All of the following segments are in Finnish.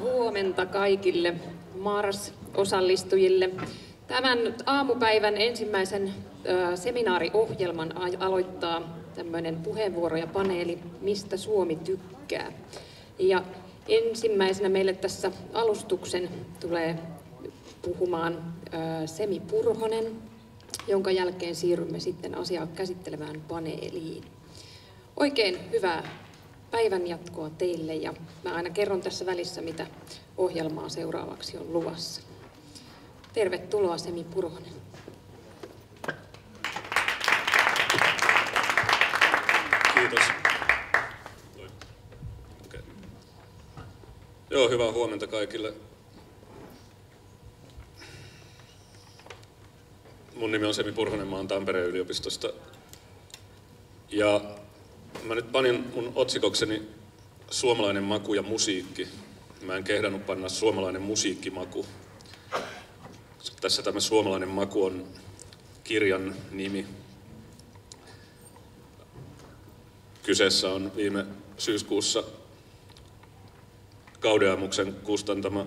Huomenta kaikille Mars-osallistujille. Tämän aamupäivän ensimmäisen seminaariohjelman aloittaa tämmöinen puheenvuoro ja paneeli Mistä Suomi tykkää. Ja ensimmäisenä meille tässä alustuksen tulee puhumaan Semi Purhonen, jonka jälkeen siirrymme sitten asiaa käsittelevään paneeliin. Oikein hyvää päivän jatkoa teille ja mä aina kerron tässä välissä, mitä ohjelmaa seuraavaksi on luvassa. Tervetuloa Semi Purhonen. Kiitos. Okay. Joo, hyvää huomenta kaikille. Mun nimi on Semi Purhonen, mä oon Tampereen yliopistosta. Ja mä nyt panin mun otsikokseni suomalainen maku ja musiikki. Mä en kehdannut panna suomalainen musiikkimaku. Tässä tämä suomalainen maku on kirjan nimi. Kyseessä on viime syyskuussa Kaudeamuksen kustantama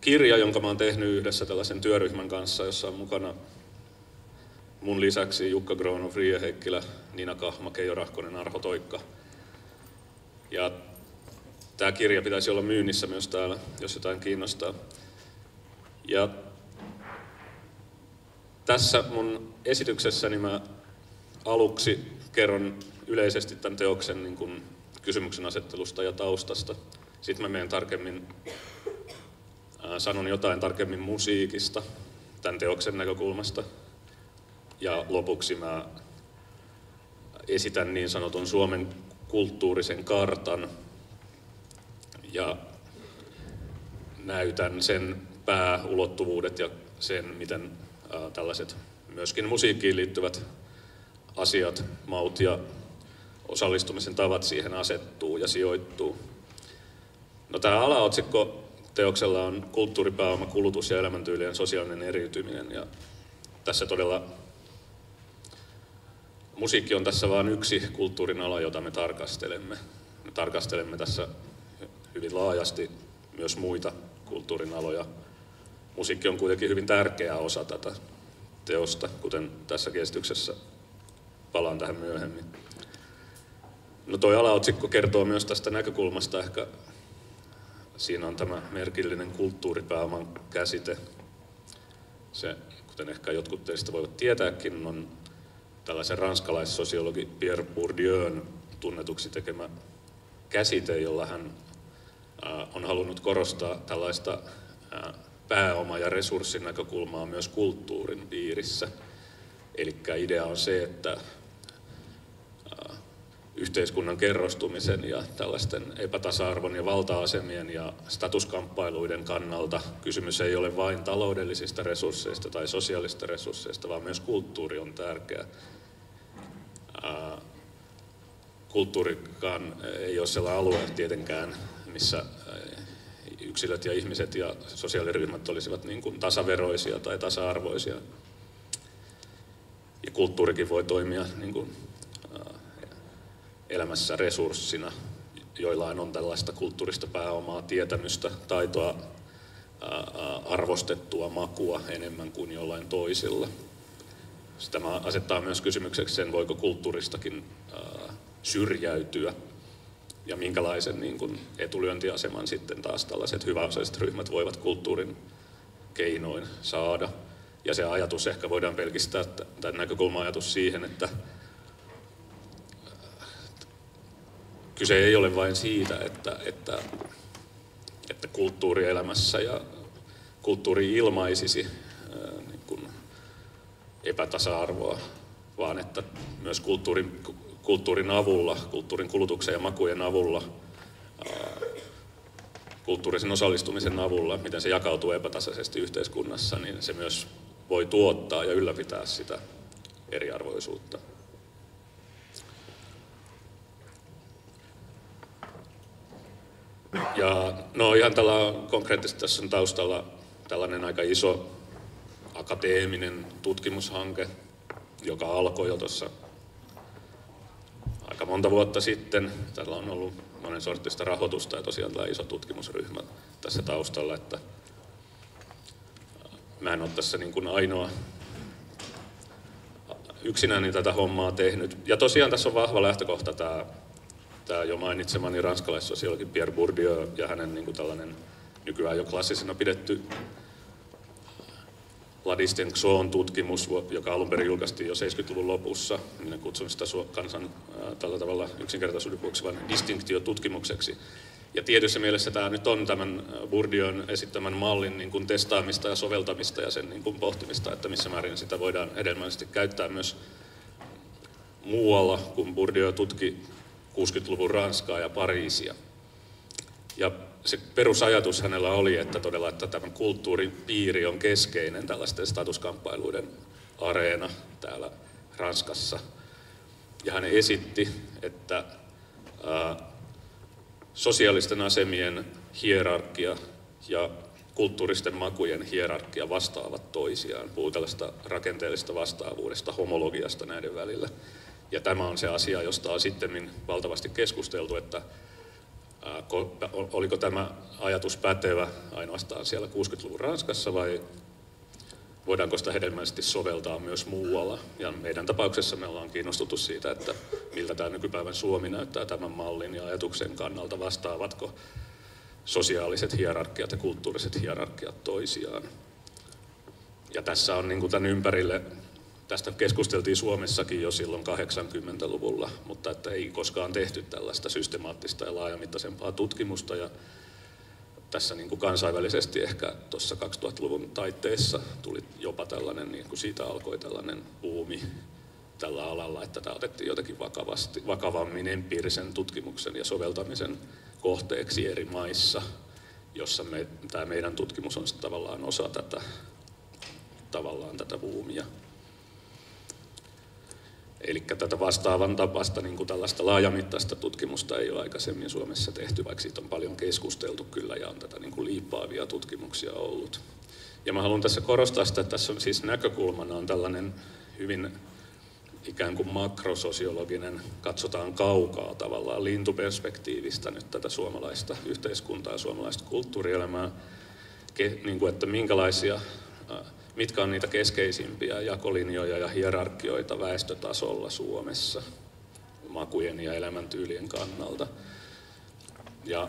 kirja, jonka mä oon tehnyt yhdessä tällaisen työryhmän kanssa, jossa on mukana mun lisäksi Jukka Grono, Frie Heikkilä, Nina Kahma, Keijo Rahkonen, Arho Toikka. Ja tämä kirja pitäisi olla myynnissä myös täällä, jos jotain kiinnostaa. Ja tässä mun esityksessäni mä aluksi kerron yleisesti tämän teoksen niin kuin kysymyksen asettelusta ja taustasta. Sitten mä menen tarkemmin, ää, sanon jotain tarkemmin musiikista tämän teoksen näkökulmasta. Ja lopuksi mä esitän niin sanotun Suomen kulttuurisen kartan ja näytän sen pääulottuvuudet ja sen, miten tällaiset myöskin musiikkiin liittyvät asiat, maut ja osallistumisen tavat siihen asettuu ja sijoittuu. No tämä alaotsikko teoksella on kulttuuripääoma, kulutus ja elämäntyylien sosiaalinen eriytyminen. Ja tässä todella musiikki on tässä vain yksi kulttuurin ala, jota me tarkastelemme. Me tarkastelemme tässä hyvin laajasti myös muita kulttuurin aloja. Musiikki on kuitenkin hyvin tärkeä osa tätä teosta, kuten tässä kestyksessä palaan tähän myöhemmin. No toi alaotsikko kertoo myös tästä näkökulmasta ehkä, siinä on tämä merkillinen kulttuuripääoman käsite. Se, kuten ehkä jotkut teistä voivat tietääkin, on tällaisen ranskalaissosiologi Pierre Bourdieun tunnetuksi tekemä käsite, jolla hän on halunnut korostaa tällaista pääoma- ja resurssin näkökulmaa myös kulttuurin piirissä. Eli idea on se, että yhteiskunnan kerrostumisen ja tällaisten epätasa-arvon ja valta-asemien ja statuskamppailuiden kannalta kysymys ei ole vain taloudellisista resursseista tai sosiaalista resursseista, vaan myös kulttuuri on tärkeä. Kulttuurikaan ei ole sellainen alue tietenkään, missä yksilöt ja ihmiset ja sosiaaliryhmät olisivat niin kuin tasaveroisia tai tasa-arvoisia. Ja kulttuurikin voi toimia niin kuin elämässä resurssina, joillain on tällaista kulttuurista pääomaa, tietämystä, taitoa, arvostettua makua enemmän kuin jollain toisilla. Tämä asettaa myös kysymykseksi sen, voiko kulttuuristakin syrjäytyä ja minkälaisen niin kuin, etulyöntiaseman sitten taas tällaiset hyväosaiset ryhmät voivat kulttuurin keinoin saada. Ja se ajatus ehkä voidaan pelkistää, tämän näkökulma-ajatus siihen, että kyse ei ole vain siitä, että, että, että kulttuurielämässä ja kulttuuri ilmaisisi epätasa-arvoa, vaan että myös kulttuurin, kulttuurin avulla, kulttuurin kulutuksen ja makujen avulla, kulttuurisen osallistumisen avulla, miten se jakautuu epätasaisesti yhteiskunnassa, niin se myös voi tuottaa ja ylläpitää sitä eriarvoisuutta. Ja no ihan tällä konkreettisesti tässä on taustalla tällainen aika iso akateeminen tutkimushanke, joka alkoi jo tuossa aika monta vuotta sitten. Tällä on ollut monen sortista rahoitusta ja tosiaan tämä iso tutkimusryhmä tässä taustalla, että mä en ole tässä niin kuin ainoa yksinään niin tätä hommaa tehnyt. Ja tosiaan tässä on vahva lähtökohta tämä, tämä jo mainitsemani ranskalaissosiologi Pierre Bourdieu ja hänen niin kuin tällainen nykyään jo klassisena pidetty La Distinction tutkimus, joka alun perin julkaistiin jo 70-luvun lopussa. Minä kutsun sitä kansan tällä tavalla yksinkertaisuuden vuoksi vain distinktiotutkimukseksi. Ja tietyssä mielessä tämä nyt on tämän Bourdieun esittämän mallin niin kuin testaamista ja soveltamista ja sen niin kuin pohtimista, että missä määrin sitä voidaan hedelmällisesti käyttää myös muualla, kun Bourdieu tutki 60-luvun Ranskaa ja Pariisia. Ja se perusajatus hänellä oli, että todella että tämän kulttuuripiiri on keskeinen tällaisten statuskamppailuiden areena täällä Ranskassa. Ja hän esitti, että ää, sosiaalisten asemien hierarkia ja kulttuuristen makujen hierarkia vastaavat toisiaan. Puhuu tällaista rakenteellisesta vastaavuudesta, homologiasta näiden välillä. Ja tämä on se asia, josta on sitten valtavasti keskusteltu, että oliko tämä ajatus pätevä ainoastaan siellä 60-luvun Ranskassa vai voidaanko sitä hedelmällisesti soveltaa myös muualla. Ja meidän tapauksessa me ollaan kiinnostuttu siitä, että miltä tämä nykypäivän Suomi näyttää tämän mallin ja ajatuksen kannalta, vastaavatko sosiaaliset hierarkiat ja kulttuuriset hierarkiat toisiaan. Ja tässä on niin kuin tämän ympärille, tästä keskusteltiin Suomessakin jo silloin 80-luvulla, mutta että ei koskaan tehty tällaista systemaattista ja laajamittaisempaa tutkimusta. Ja tässä niin kuin kansainvälisesti ehkä tuossa 2000-luvun taitteessa tuli jopa tällainen, niin kuin siitä alkoi tällainen buumi tällä alalla, että tämä otettiin jotenkin vakavasti, vakavammin empiirisen tutkimuksen ja soveltamisen kohteeksi eri maissa, jossa me, tämä meidän tutkimus on tavallaan osa tätä, tavallaan tätä buumia. Eli tätä vastaavan tapasta niin kuin tällaista laajamittaista tutkimusta ei ole aikaisemmin Suomessa tehty, vaikka siitä on paljon keskusteltu kyllä ja on tätä niin kuin liippaavia tutkimuksia ollut. Ja mä haluan tässä korostaa sitä, että tässä on siis näkökulmana on tällainen hyvin ikään kuin makrososiologinen, katsotaan kaukaa tavallaan lintuperspektiivistä nyt tätä suomalaista yhteiskuntaa suomalaista kulttuurielämää, niin kuin, että minkälaisia mitkä on niitä keskeisimpiä jakolinjoja ja hierarkioita väestötasolla Suomessa makujen ja elämäntyylien kannalta. Ja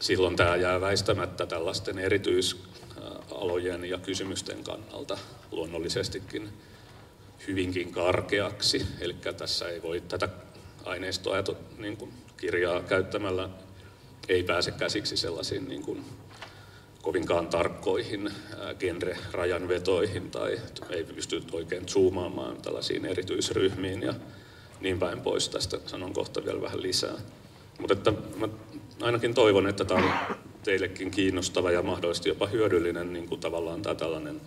silloin tämä jää väistämättä tällaisten erityisalojen ja kysymysten kannalta luonnollisestikin hyvinkin karkeaksi. Eli tässä ei voi tätä aineistoa niin kuin kirjaa käyttämällä ei pääse käsiksi sellaisiin niin kuin kovinkaan tarkkoihin genre-rajanvetoihin tai ei pysty oikein zoomaamaan tällaisiin erityisryhmiin ja niin päin pois. Tästä sanon kohta vielä vähän lisää. Mutta että mä ainakin toivon, että tämä on teillekin kiinnostava ja mahdollisesti jopa hyödyllinen niin kuin tavallaan tämä tällainen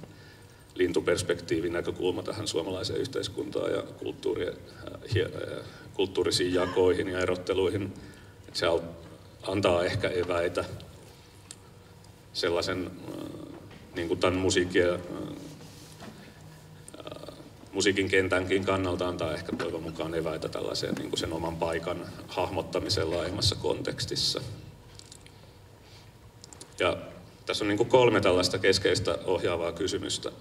lintuperspektiivin näkökulma tähän suomalaiseen yhteiskuntaan ja kulttuuri, kulttuurisiin jakoihin ja erotteluihin. Se antaa ehkä eväitä sellaisen äh, niin kuin tämän musiikin, äh, musiikin kentänkin kannalta antaa ehkä toivon mukaan eväitä tällaiseen niin kuin sen oman paikan hahmottamiseen laajemmassa kontekstissa. Ja tässä on niin kuin kolme tällaista keskeistä ohjaavaa kysymystä.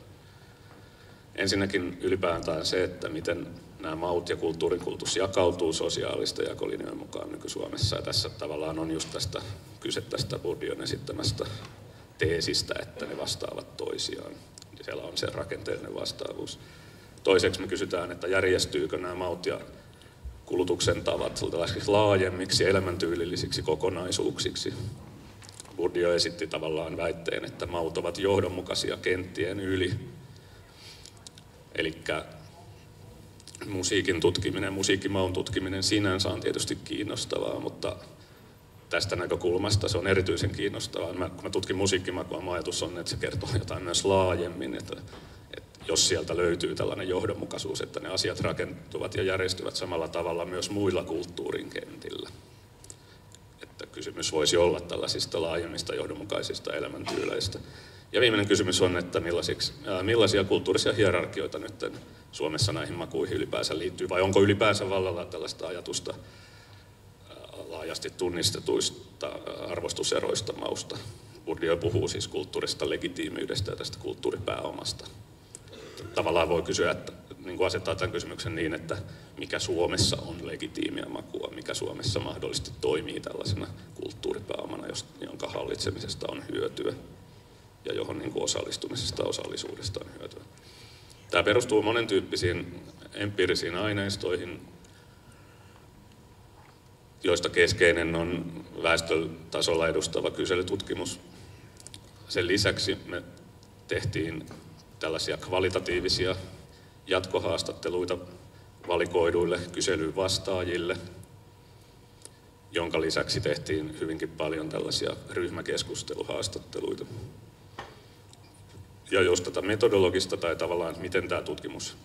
Ensinnäkin ylipäätään se, että miten nämä maut ja kulttuurinkulutus jakautuu sosiaalista jakolinjojen mukaan nyky-Suomessa. Ja tässä tavallaan on just tästä kyse tästä Bourdion esittämästä teesistä, että ne vastaavat toisiaan. Siellä on se rakenteellinen vastaavuus. Toiseksi me kysytään, että järjestyykö nämä maut ja kulutuksen tavat laajemmiksi elämäntyylillisiksi kokonaisuuksiksi. Bourdieu esitti tavallaan väitteen, että maut ovat johdonmukaisia kenttien yli. Eli musiikin tutkiminen, musiikkimaun tutkiminen sinänsä on tietysti kiinnostavaa, mutta tästä näkökulmasta se on erityisen kiinnostavaa. Mä, kun mä tutkin musiikkimakua, mä ajatus on, että se kertoo jotain myös laajemmin, että, että jos sieltä löytyy tällainen johdonmukaisuus, että ne asiat rakentuvat ja järjestyvät samalla tavalla myös muilla kulttuurin kentillä. Että kysymys voisi olla tällaisista laajemmista johdonmukaisista elämäntyyleistä. Ja viimeinen kysymys on, että millaisia kulttuurisia hierarkioita nyt Suomessa näihin makuihin ylipäänsä liittyy, vai onko ylipäänsä vallalla tällaista ajatusta laajasti tunnistetuista arvostuseroista mausta. Bourdieu puhuu siis kulttuurista legitiimiydestä ja tästä kulttuuripääomasta. Tavallaan voi kysyä, että niin kuin asettaa tämän kysymyksen niin, että mikä Suomessa on legitiimiä makua, mikä Suomessa mahdollisesti toimii tällaisena kulttuuripääomana, jonka hallitsemisesta on hyötyä ja johon niin kuin osallistumisesta osallisuudesta on hyötyä. Tämä perustuu monen tyyppisiin empiirisiin aineistoihin, joista keskeinen on väestötasolla edustava kyselytutkimus. Sen lisäksi me tehtiin tällaisia kvalitatiivisia jatkohaastatteluita valikoiduille kyselyyn vastaajille, jonka lisäksi tehtiin hyvinkin paljon tällaisia ryhmäkeskusteluhaastatteluita. Ja jos tätä metodologista tai tavallaan, miten tämä tutkimus,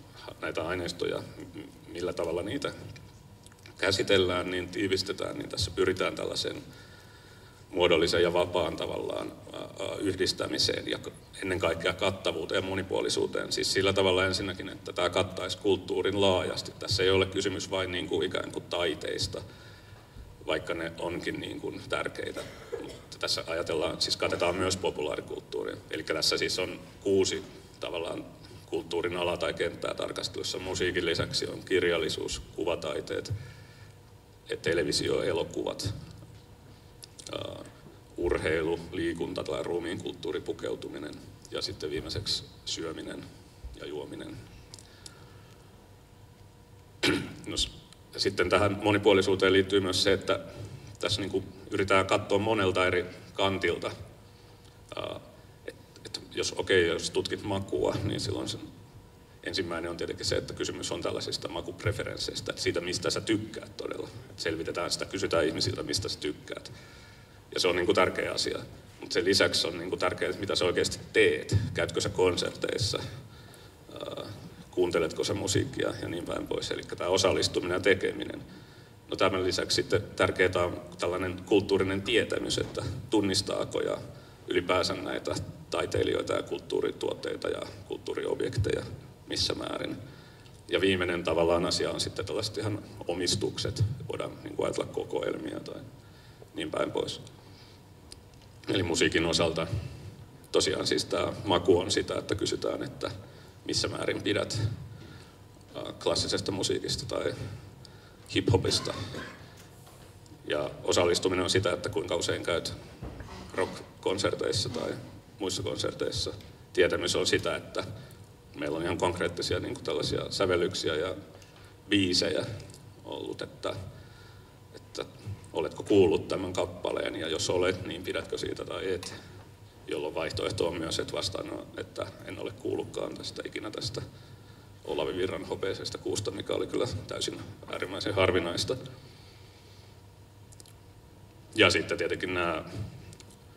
näitä aineistoja, millä tavalla niitä käsitellään, niin tiivistetään, niin tässä pyritään tällaiseen muodollisen ja vapaan tavallaan yhdistämiseen ja ennen kaikkea kattavuuteen ja monipuolisuuteen. Siis sillä tavalla ensinnäkin, että tämä kattaisi kulttuurin laajasti. Tässä ei ole kysymys vain niin kuin ikään kuin taiteista, vaikka ne onkin niin kuin tärkeitä. Mutta tässä ajatellaan, siis katetaan myös populaarikulttuuria. Eli tässä siis on kuusi tavallaan kulttuurin ala- tai kenttää tarkastelussa. Musiikin lisäksi on kirjallisuus, kuvataiteet, televisio, elokuvat, uh, urheilu, liikunta tai ruumiin kulttuuripukeutuminen ja sitten viimeiseksi syöminen ja juominen. No, sitten tähän monipuolisuuteen liittyy myös se, että tässä niin yritetään katsoa monelta eri kantilta. Uh, et, et jos, okei, okay, jos tutkit makua, niin silloin sen Ensimmäinen on tietenkin se, että kysymys on tällaisista makupreferensseistä, että siitä mistä sä tykkäät todella. Että selvitetään sitä, kysytään ihmisiltä, mistä sä tykkäät. Ja se on niin kuin tärkeä asia. Mutta sen lisäksi on niin kuin tärkeää, mitä sä oikeasti teet. Käytkö sä konserteissa, kuunteletko sä musiikkia ja niin päin pois. Eli tämä osallistuminen ja tekeminen. No tämän lisäksi sitten tärkeää on tällainen kulttuurinen tietämys, että tunnistaako ja ylipäänsä näitä taiteilijoita ja kulttuurituotteita ja kulttuuriobjekteja missä määrin. Ja viimeinen tavallaan asia on sitten tällaiset ihan omistukset, voidaan niin kuin ajatella kokoelmia tai niin päin pois. Eli musiikin osalta tosiaan siis tämä maku on sitä, että kysytään, että missä määrin pidät klassisesta musiikista tai hiphopista. Ja osallistuminen on sitä, että kuinka usein käyt rock-konserteissa tai muissa konserteissa. Tietämys on sitä, että meillä on ihan konkreettisia niin kuin tällaisia sävellyksiä ja biisejä ollut, että, että oletko kuullut tämän kappaleen ja jos olet, niin pidätkö siitä tai et. Jolloin vaihtoehto on myös, että vastaan, että en ole kuullutkaan tästä ikinä tästä Olavi Virran hopeisesta kuusta, mikä oli kyllä täysin äärimmäisen harvinaista. Ja sitten tietenkin nämä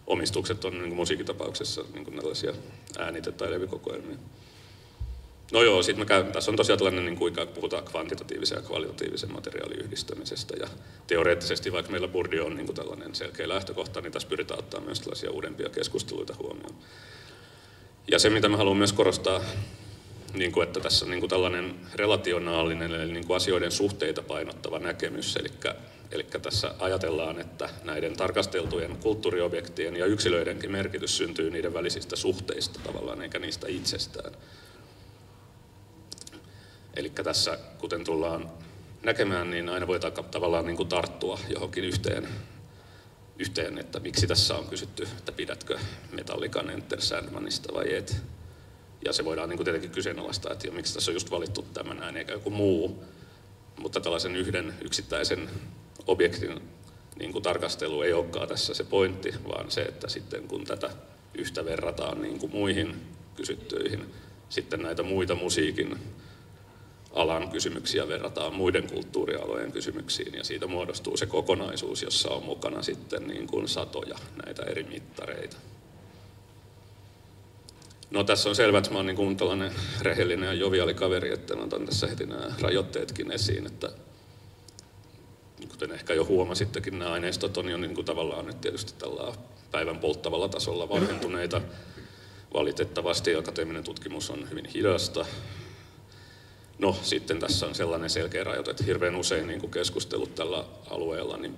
omistukset on niin musiikitapauksessa niin kuin tällaisia äänite- tai levikokoelmia. No joo, sitten käyn, tässä on tosiaan tällainen, niin kuin puhutaan kvantitatiivisen ja kvalitatiivisen materiaalin yhdistämisestä. Ja teoreettisesti, vaikka meillä Bourdieu on niin kuin tällainen selkeä lähtökohta, niin tässä pyritään ottaa myös tällaisia uudempia keskusteluita huomioon. Ja se, mitä mä haluan myös korostaa, niin kuin, että tässä on niin kuin tällainen relationaalinen, eli niin kuin asioiden suhteita painottava näkemys. Eli, eli tässä ajatellaan, että näiden tarkasteltujen kulttuuriobjektien ja yksilöidenkin merkitys syntyy niiden välisistä suhteista tavallaan, eikä niistä itsestään. Eli tässä, kuten tullaan näkemään, niin aina voi tavallaan niin kuin tarttua johonkin yhteen, yhteen, että miksi tässä on kysytty, että pidätkö Metallican Enter Sandmanista vai et. Ja se voidaan niin kuin tietenkin kyseenalaistaa, että miksi tässä on just valittu tämä näin eikä joku muu. Mutta tällaisen yhden yksittäisen objektin niin kuin tarkastelu ei olekaan tässä se pointti, vaan se, että sitten kun tätä yhtä verrataan niin kuin muihin kysyttyihin, sitten näitä muita musiikin alan kysymyksiä verrataan muiden kulttuurialojen kysymyksiin ja siitä muodostuu se kokonaisuus, jossa on mukana sitten niin kuin satoja näitä eri mittareita. No tässä on selvä, että mä oon niin kuin tällainen rehellinen ja joviaali kaveri, että mä otan tässä heti nämä rajoitteetkin esiin, että kuten ehkä jo huomasittekin, nämä aineistot on jo niin kuin tavallaan nyt tietysti tällä päivän polttavalla tasolla vanhentuneita. Valitettavasti akateeminen tutkimus on hyvin hidasta. No sitten tässä on sellainen selkeä rajoite, että hirveän usein niin kuin keskustelut tällä alueella, niin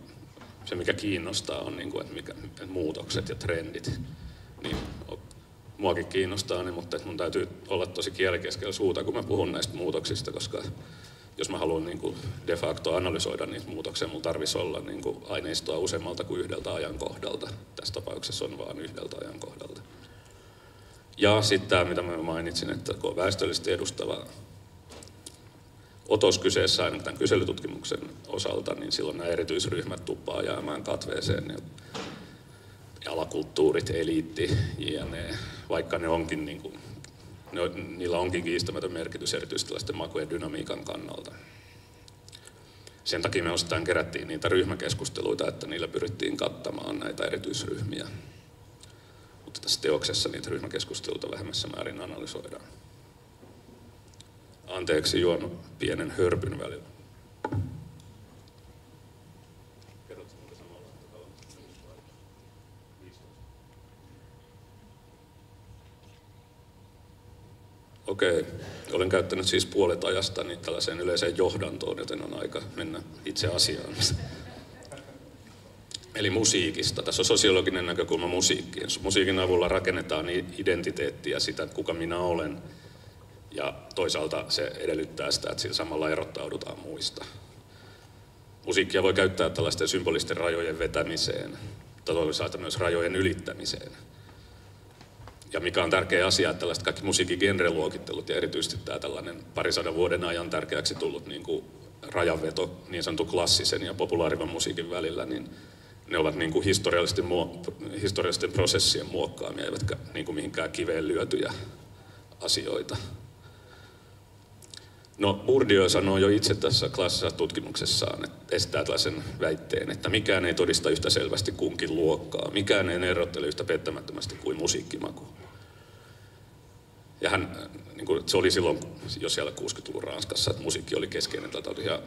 se mikä kiinnostaa on, niin kuin, että mikä, että muutokset ja trendit. Niin muakin kiinnostaa ne, mutta mun täytyy olla tosi kielikeskellä suuta, kun mä puhun näistä muutoksista, koska jos mä haluan niin kuin de facto analysoida niitä muutoksia, mulla tarvitsisi olla niin kuin aineistoa useammalta kuin yhdeltä ajankohdalta. Tässä tapauksessa on vain yhdeltä ajankohdalta. Ja sitten tämä, mitä mä mainitsin, että kun on väestöllisesti edustava otos kyseessä aina tämän kyselytutkimuksen osalta, niin silloin nämä erityisryhmät tuppaa jäämään katveeseen. Ja alakulttuurit, eliitti, jne, vaikka ne onkin niin kuin, ne, niillä onkin kiistämätön merkitys erityisesti tällaisten makujen dynamiikan kannalta. Sen takia me osittain kerättiin niitä ryhmäkeskusteluita, että niillä pyrittiin kattamaan näitä erityisryhmiä. Mutta tässä teoksessa niitä ryhmäkeskusteluita vähemmässä määrin analysoidaan. Anteeksi, juon pienen hörpyn välillä. Okei, olen käyttänyt siis puolet ajasta niin tällaiseen yleiseen johdantoon, joten on aika mennä itse asiaan. Eli musiikista. Tässä on sosiologinen näkökulma musiikkiin. Musiikin avulla rakennetaan identiteettiä sitä, kuka minä olen. Ja toisaalta se edellyttää sitä, että sillä samalla erottaudutaan muista. Musiikkia voi käyttää tällaisten symbolisten rajojen vetämiseen, tai toisaalta myös rajojen ylittämiseen ja mikä on tärkeä asia, että tällaiset kaikki musiikkigenreluokittelut ja erityisesti tämä tällainen parisadan vuoden ajan tärkeäksi tullut niin kuin rajanveto niin sanotun klassisen ja populaarivan musiikin välillä, niin ne ovat niin kuin historiallisten, historiallisten prosessien muokkaamia, eivätkä niin kuin mihinkään kiveen lyötyjä asioita. No, Bourdieu sanoo jo itse tässä klassisessa tutkimuksessaan, että estää tällaisen väitteen, että mikään ei todista yhtä selvästi kunkin luokkaa, mikään ei erottele yhtä pettämättömästi kuin musiikkimaku. Ja hän, niin kuin, se oli silloin jo siellä 60-luvun Ranskassa, että musiikki oli keskeinen tätä. Ja,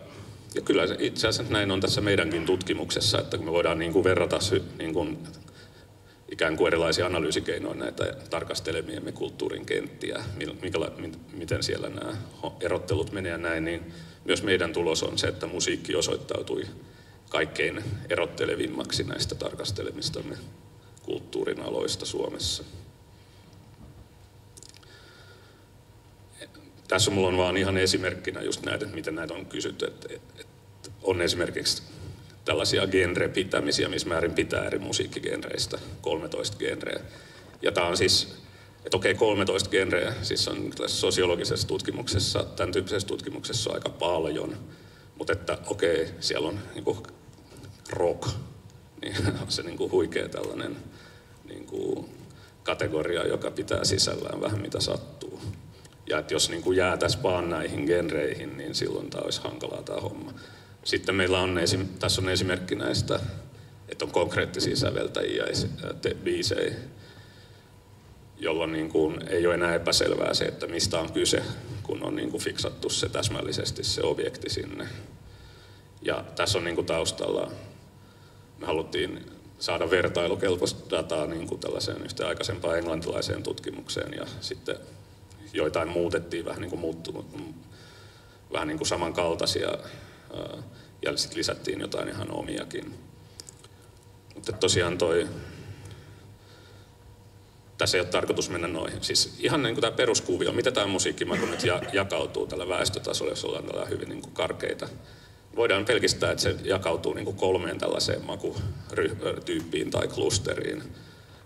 ja kyllä itse asiassa näin on tässä meidänkin tutkimuksessa, että kun me voidaan niin kuin verrata niin kuin, ikään kuin erilaisia analyysikeinoja näitä tarkastelemiemme kulttuurin kenttiä, mikä, miten siellä nämä erottelut menee ja näin, niin myös meidän tulos on se, että musiikki osoittautui kaikkein erottelevimmaksi näistä tarkastelemistamme kulttuurin aloista Suomessa. Tässä mulla on vaan ihan esimerkkinä just näitä, miten näitä on kysytty. Että, että on esimerkiksi tällaisia genrepitämisiä, missä määrin pitää eri musiikkigenreistä, 13 genreä. Ja tämä on siis, että okei, 13 genreä, siis on tässä sosiologisessa tutkimuksessa, tämän tyyppisessä tutkimuksessa on aika paljon, mutta että okei, siellä on niin kuin rock, niin on se niin kuin huikea tällainen niin kuin kategoria, joka pitää sisällään vähän mitä sattuu. Ja että jos niin kuin jäätäisiin vaan näihin genreihin, niin silloin tämä olisi hankalaa tämä homma. Sitten meillä on, esim, tässä on esimerkki näistä, että on konkreettisia säveltäjiä te, biisejä, jolloin niin kuin ei ole enää epäselvää se, että mistä on kyse, kun on niin kuin fiksattu se täsmällisesti se objekti sinne. Ja tässä on niin kuin taustalla, me haluttiin saada vertailukelpoista dataa niin kuin tällaiseen yhtäaikaisempaan englantilaiseen tutkimukseen ja sitten joitain muutettiin vähän niin kuin, muuttunut, vähän niin kuin samankaltaisia ja sitten lisättiin jotain ihan omiakin. Mutta tosiaan toi, tässä ei ole tarkoitus mennä noihin. Siis ihan niin kuin tämä peruskuvio, mitä tämä musiikkimaku nyt ja, jakautuu tällä väestötasolla, jos ollaan tällä hyvin niin kuin karkeita. Voidaan pelkistää, että se jakautuu niin kuin kolmeen tällaiseen makutyyppiin tai klusteriin.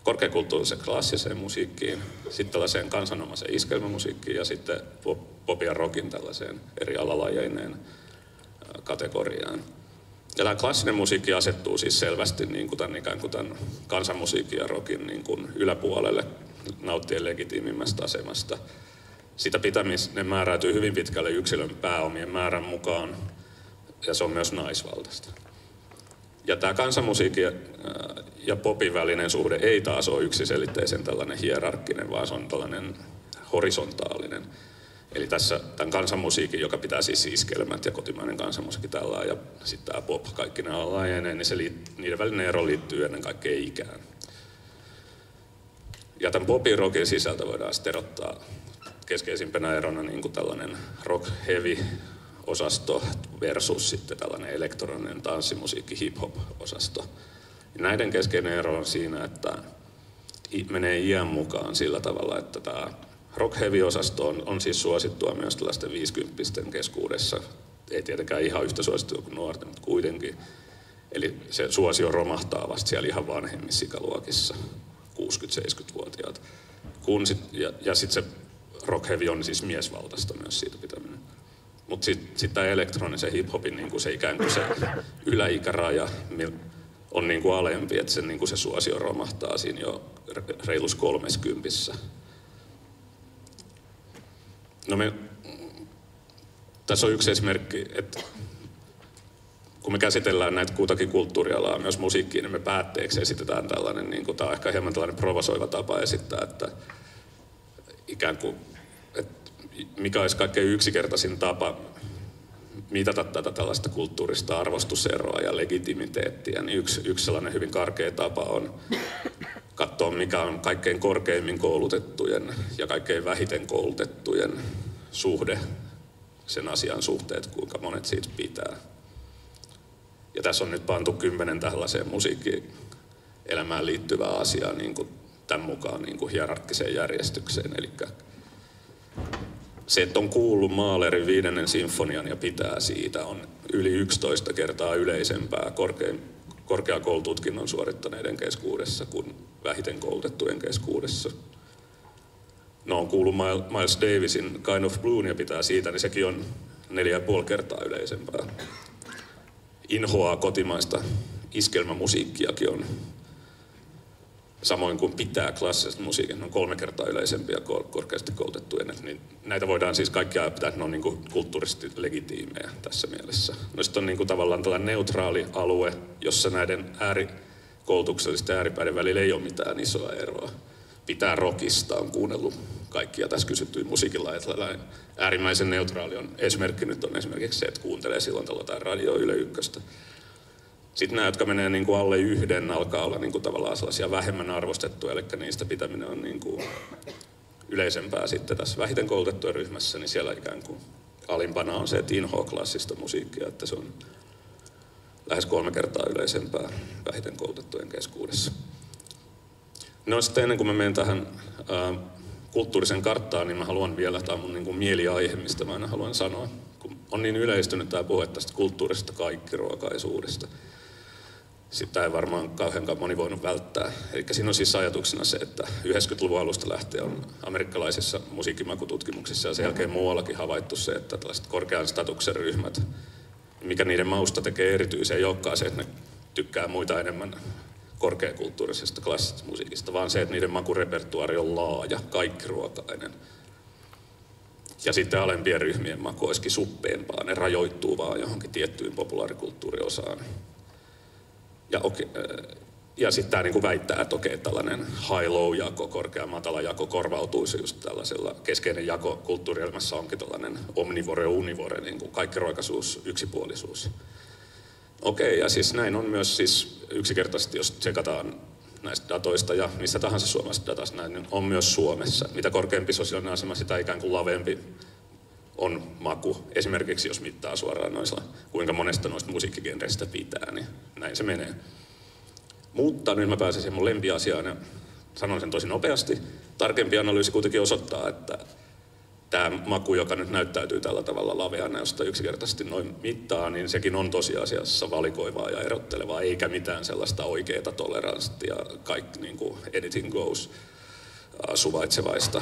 Korkeakulttuuriseen klassiseen musiikkiin, sitten tällaiseen kansanomaiseen iskelmämusiikkiin ja sitten pop ja rockin tällaiseen eri alalajeineen kategoriaan. Ja tämä klassinen musiikki asettuu siis selvästi niin kuin tämän, ikään kuin tämän kansanmusiikin ja rockin niin kuin yläpuolelle nauttien legitiimimmästä asemasta. Sitä pitämistä määräytyy hyvin pitkälle yksilön pääomien määrän mukaan, ja se on myös naisvaltaista. Ja tämä kansanmusiikin ja popin välinen suhde ei taas ole yksiselitteisen tällainen hierarkkinen, vaan se on tällainen horisontaalinen. Eli tässä tämän kansanmusiikin, joka pitää siis iskelmät ja kotimainen kansanmusiikki tällä ja sitten tämä pop, kaikki nämä laajenee, niin se liit, niiden välinen ero liittyy ennen kaikkea ikään. Ja tämän popin rockin sisältä voidaan sitten erottaa keskeisimpänä erona niin kuin tällainen rock heavy osasto versus sitten tällainen elektroninen tanssimusiikki hip hop osasto. Ja näiden keskeinen ero on siinä, että menee iän mukaan sillä tavalla, että tämä rock heavy osasto on, on siis suosittua myös tällaisten 50 keskuudessa. Ei tietenkään ihan yhtä suosittua kuin nuorten, mutta kuitenkin. Eli se suosio romahtaa vasta siellä ihan vanhemmissa ikäluokissa, 60-70-vuotiaat. Kun sit, ja, ja sitten se rock heavy on siis miesvaltaista myös siitä pitäminen. Mutta sitten sit tämä elektronisen hip-hopin niin se ikään kuin se yläikäraja on niin kuin alempi, että se, niin kuin se suosio romahtaa siinä jo reilus kolmeskympissä. No me, tässä on yksi esimerkki, että kun me käsitellään näitä kutakin kulttuurialaa, myös musiikkiin, niin me päätteeksi esitetään tällainen, niin kuin, tämä on ehkä hieman tällainen provosoiva tapa esittää, että ikään kuin, että mikä olisi kaikkein yksinkertaisin tapa mitata tätä tällaista kulttuurista arvostuseroa ja legitimiteettiä, niin yksi, yksi sellainen hyvin karkea tapa on katsoa, mikä on kaikkein korkeimmin koulutettujen ja kaikkein vähiten koulutettujen suhde sen asian suhteet, kuinka monet siitä pitää. Ja tässä on nyt pantu kymmenen tällaiseen musiikkielämään liittyvää asiaa niin kuin tämän mukaan niin kuin hierarkkiseen järjestykseen. Eli se, että on kuullut Maalerin viidennen sinfonian ja pitää siitä, on yli 11 kertaa yleisempää korkein, korkeakoulututkinnon suorittaneiden keskuudessa kuin vähiten koulutettujen keskuudessa. No on kuullut Miles Davisin Kind of Blue ja pitää siitä, niin sekin on neljä ja puoli kertaa yleisempää. Inhoaa kotimaista iskelmämusiikkiakin on samoin kuin pitää klassista musiikin, ne on kolme kertaa yleisempiä korkeasti koulutettuja. Niin näitä voidaan siis kaikkia pitää, että ne on niin kuin kulttuurisesti legitiimejä tässä mielessä. No sitten on niin kuin tavallaan tällainen neutraali alue, jossa näiden äärikoulutuksellisten ääripäiden välillä ei ole mitään isoa eroa. Pitää rockista, on kuunnellut kaikkia tässä kysyttyjä musiikilla. Että äärimmäisen neutraali on esimerkki nyt on esimerkiksi se, että kuuntelee silloin tällä radio Yle Ykköstä sitten nämä, jotka menee niin kuin alle yhden, alkaa olla niin kuin tavallaan sellaisia vähemmän arvostettuja, eli niistä pitäminen on niin kuin yleisempää sitten tässä vähiten koulutettujen ryhmässä, niin siellä ikään kuin alimpana on se, että inhoa klassista musiikkia, että se on lähes kolme kertaa yleisempää vähiten koulutettujen keskuudessa. No sitten ennen kuin mä menen tähän ää, kulttuurisen karttaan, niin mä haluan vielä, tämä on mun niin kuin mieliaihe, mistä mä aina haluan sanoa, kun on niin yleistynyt tämä puhe tästä kulttuurista kaikkiruokaisuudesta, sitä ei varmaan kauhean moni voinut välttää. Eli siinä on siis ajatuksena se, että 90-luvun alusta lähtien on amerikkalaisissa musiikkimakututkimuksissa ja sen jälkeen muuallakin havaittu se, että tällaiset korkean statuksen ryhmät, mikä niiden mausta tekee erityisen, ei olekaan se, että ne tykkää muita enemmän korkeakulttuurisesta klassisesta musiikista, vaan se, että niiden makurepertuaari on laaja, kaikkiruokainen. Ja sitten alempien ryhmien maku olisikin suppeempaa, ne rajoittuu vaan johonkin tiettyyn populaarikulttuuriosaan. Ja, okay, ja sitten tämä niinku väittää, että okei, tällainen high-low-jako, korkea-matala jako korvautuisi just tällaisella. Keskeinen jako kulttuurielämässä onkin tällainen omnivore-univore, niin kuin kaikkiroikaisuus, yksipuolisuus. Okei, ja siis näin on myös siis yksinkertaisesti, jos tsekataan näistä datoista ja missä tahansa suomalaisesta datasta näin, niin on myös Suomessa. Mitä korkeampi sosiaalinen asema, sitä ikään kuin lavempi on maku. Esimerkiksi jos mittaa suoraan noissa, kuinka monesta noista musiikkigenreistä pitää, niin näin se menee. Mutta nyt mä pääsen siihen mun lempiasiaan ja sanon sen tosi nopeasti. Tarkempi analyysi kuitenkin osoittaa, että tämä maku, joka nyt näyttäytyy tällä tavalla laveana, josta yksinkertaisesti noin mittaa, niin sekin on tosiasiassa valikoivaa ja erottelevaa, eikä mitään sellaista oikeaa toleranssia, kaikki niin kuin editing goes suvaitsevaista,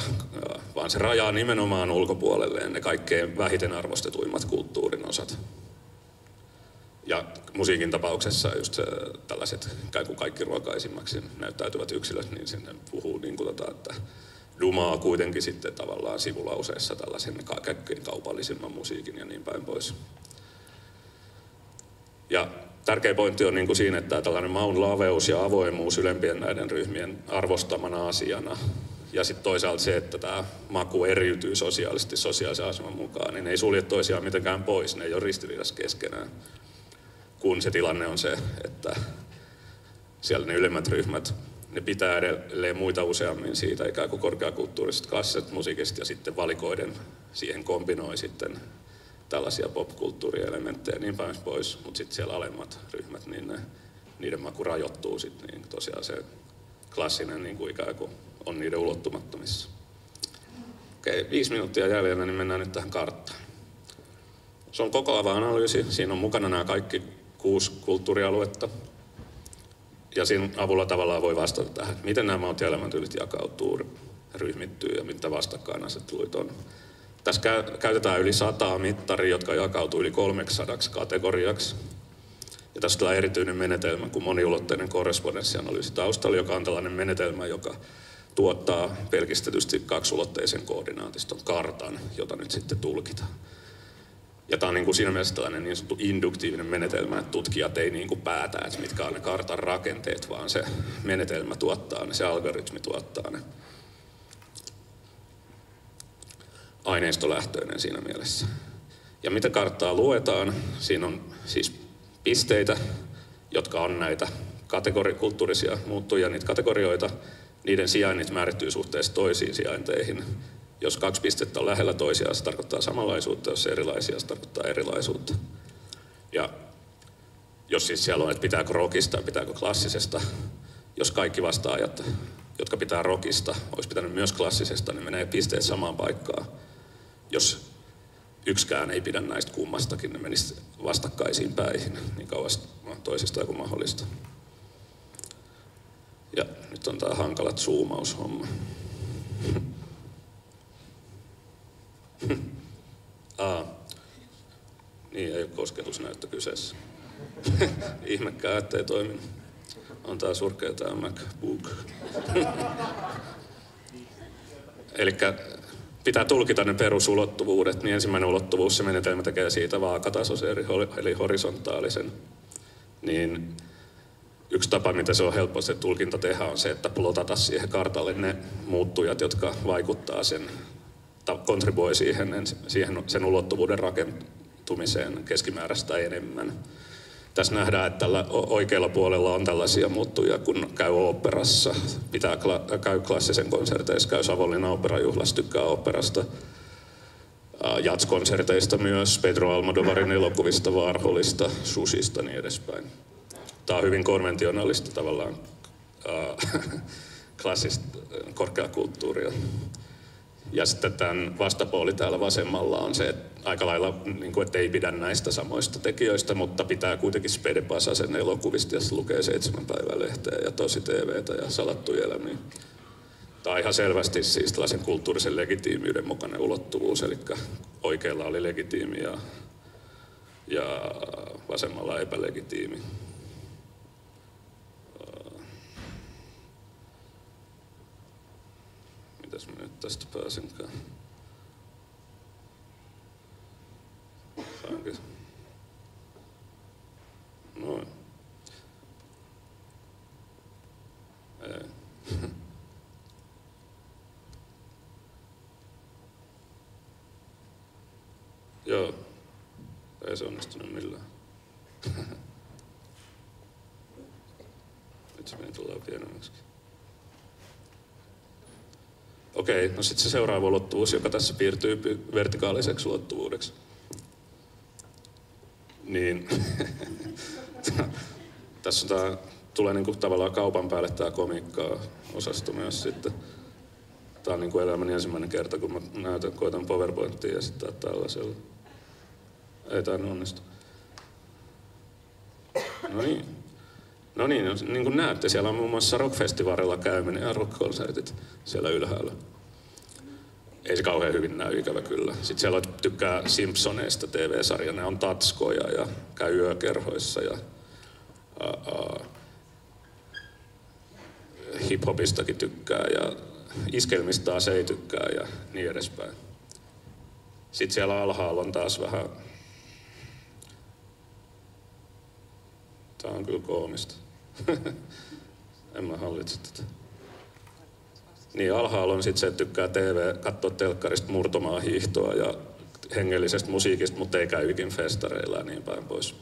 vaan se rajaa nimenomaan ulkopuolelleen ne kaikkein vähiten arvostetuimmat kulttuurin osat. Ja musiikin tapauksessa just se, tällaiset kaikki ruokaisimmaksi näyttäytyvät yksilöt, niin sinne puhuu niin kuin tota, että dumaa kuitenkin sitten tavallaan sivulauseessa tällaisen kaikkein kaupallisimman musiikin ja niin päin pois. Ja tärkeä pointti on niin kuin siinä, että tällainen maun laveus ja avoimuus ylempien näiden ryhmien arvostamana asiana ja sitten toisaalta se, että tämä maku eriytyy sosiaalisesti sosiaalisen aseman mukaan, niin ne ei sulje toisiaan mitenkään pois, ne ei ole ristiriidassa keskenään. Kun se tilanne on se, että siellä ne ylemmät ryhmät, ne pitää edelleen muita useammin siitä ikään kuin korkeakulttuurisesta klassisesta musiikista ja sitten valikoiden siihen kombinoi sitten tällaisia popkulttuurielementtejä niin päin pois, mutta sitten siellä alemmat ryhmät, niin ne, niiden maku rajoittuu sitten, niin tosiaan se klassinen niin kuin ikään kuin on niiden ulottumattomissa. Okei, viisi minuuttia jäljellä, niin mennään nyt tähän karttaan. Se on kokoava analyysi. Siinä on mukana nämä kaikki kuusi kulttuurialuetta. Ja siinä avulla tavallaan voi vastata tähän, miten nämä maut ja elämäntyylit jakautuu, ryhmittyy ja mitä vastakkainasetteluita on. Tässä käytetään yli sataa mittaria, jotka jakautuu yli 300 kategoriaksi. Ja tästä tulee erityinen menetelmä kuin moniulotteinen korrespondenssianalyysi taustalla, joka on tällainen menetelmä, joka tuottaa pelkistetysti kaksulotteisen koordinaatiston kartan, jota nyt sitten tulkitaan. Ja tämä on niin kuin siinä mielessä tällainen niin sanottu induktiivinen menetelmä, että tutkijat ei niin kuin päätä, että mitkä on ne kartan rakenteet, vaan se menetelmä tuottaa ne, se algoritmi tuottaa ne. Aineistolähtöinen siinä mielessä. Ja mitä karttaa luetaan? Siinä on siis pisteitä, jotka on näitä kategori- kulttuurisia muuttujia, niitä kategorioita, niiden sijainnit määrittyy suhteessa toisiin sijainteihin. Jos kaksi pistettä on lähellä toisiaan, se tarkoittaa samanlaisuutta, jos erilaisia, se tarkoittaa erilaisuutta. Ja jos siis siellä on, että pitääkö rockista pitääkö klassisesta, jos kaikki vastaajat, jotka pitää rockista, olisi pitänyt myös klassisesta, niin menee pisteet samaan paikkaan. Jos yksikään ei pidä näistä kummastakin, ne menisi vastakkaisiin päihin niin kauas toisista kuin mahdollista. Nyt on tää hankala zoomaushomma. Aa. Niin, ei ole kosketusnäyttö kyseessä. Ihmekään, ettei toiminut. On tää surkea tää MacBook. Eli pitää tulkita ne perusulottuvuudet, niin ensimmäinen ulottuvuus, se menetelmä tekee siitä vaakatasoisen eli horisontaalisen. Niin yksi tapa, mitä se on helppo se tulkinta tehdä, on se, että plotata siihen kartalle ne muuttujat, jotka vaikuttaa sen, kontribuoi siihen, siihen sen ulottuvuuden rakentumiseen keskimääräistä enemmän. Tässä nähdään, että tällä oikealla puolella on tällaisia muuttuja, kun käy oopperassa, pitää kla- käy klassisen konserteissa, käy Savonlinnan operajuhlassa, tykkää oopperasta, jatskonserteista myös, Pedro Almodovarin elokuvista, Varholista, Susista niin edespäin tämä on hyvin konventionaalista tavallaan klassista korkeakulttuuria. Ja sitten tämän vastapuoli täällä vasemmalla on se, että aika lailla, niin kuin, että ei pidä näistä samoista tekijöistä, mutta pitää kuitenkin Spede Pasasen elokuvista, jos lukee seitsemän päivän lehteä ja tosi TVtä ja salattuja elämiä. Tämä on ihan selvästi siis tällaisen kulttuurisen legitiimiyden mukainen ulottuvuus, eli oikealla oli legitiimi ja, ja vasemmalla epälegitiimi. Mitäs mä nyt tästä pääsenkään. Saankin. Noin. Ei. Joo. Ei se onnistunut millään. Nyt se meni tulee pienemmäksi. Okei, no sitten se seuraava ulottuvuus, joka tässä piirtyy vertikaaliseksi ulottuvuudeksi. Niin, tässä tämä, tulee niinku tavallaan kaupan päälle tämä komiikkaa osasto myös sitten. Tämä on niinku elämäni ensimmäinen kerta, kun mä näytän, koitan PowerPointia ja sitten tällaisella. Ei tämä onnistu. No niin. No niin, no, niin kuin näette, siellä on muun muassa rockfestivaalilla käyminen ja rockkonsertit siellä ylhäällä. Ei se kauhean hyvin näy, ikävä kyllä. Sitten siellä tykkää Simpsoneista TV-sarja, ne on tatskoja ja käy yökerhoissa ja uh, uh, hiphopistakin tykkää ja iskelmistä taas ei tykkää ja niin edespäin. Sitten siellä alhaalla on taas vähän Tää on kyllä koomista. en mä hallitse tätä. Niin alhaalla on sitten se, että tykkää TV, katsoa telkkarista murtomaa hiihtoa ja hengellisestä musiikista, mutta ei käy ikin festareilla ja niin päin pois.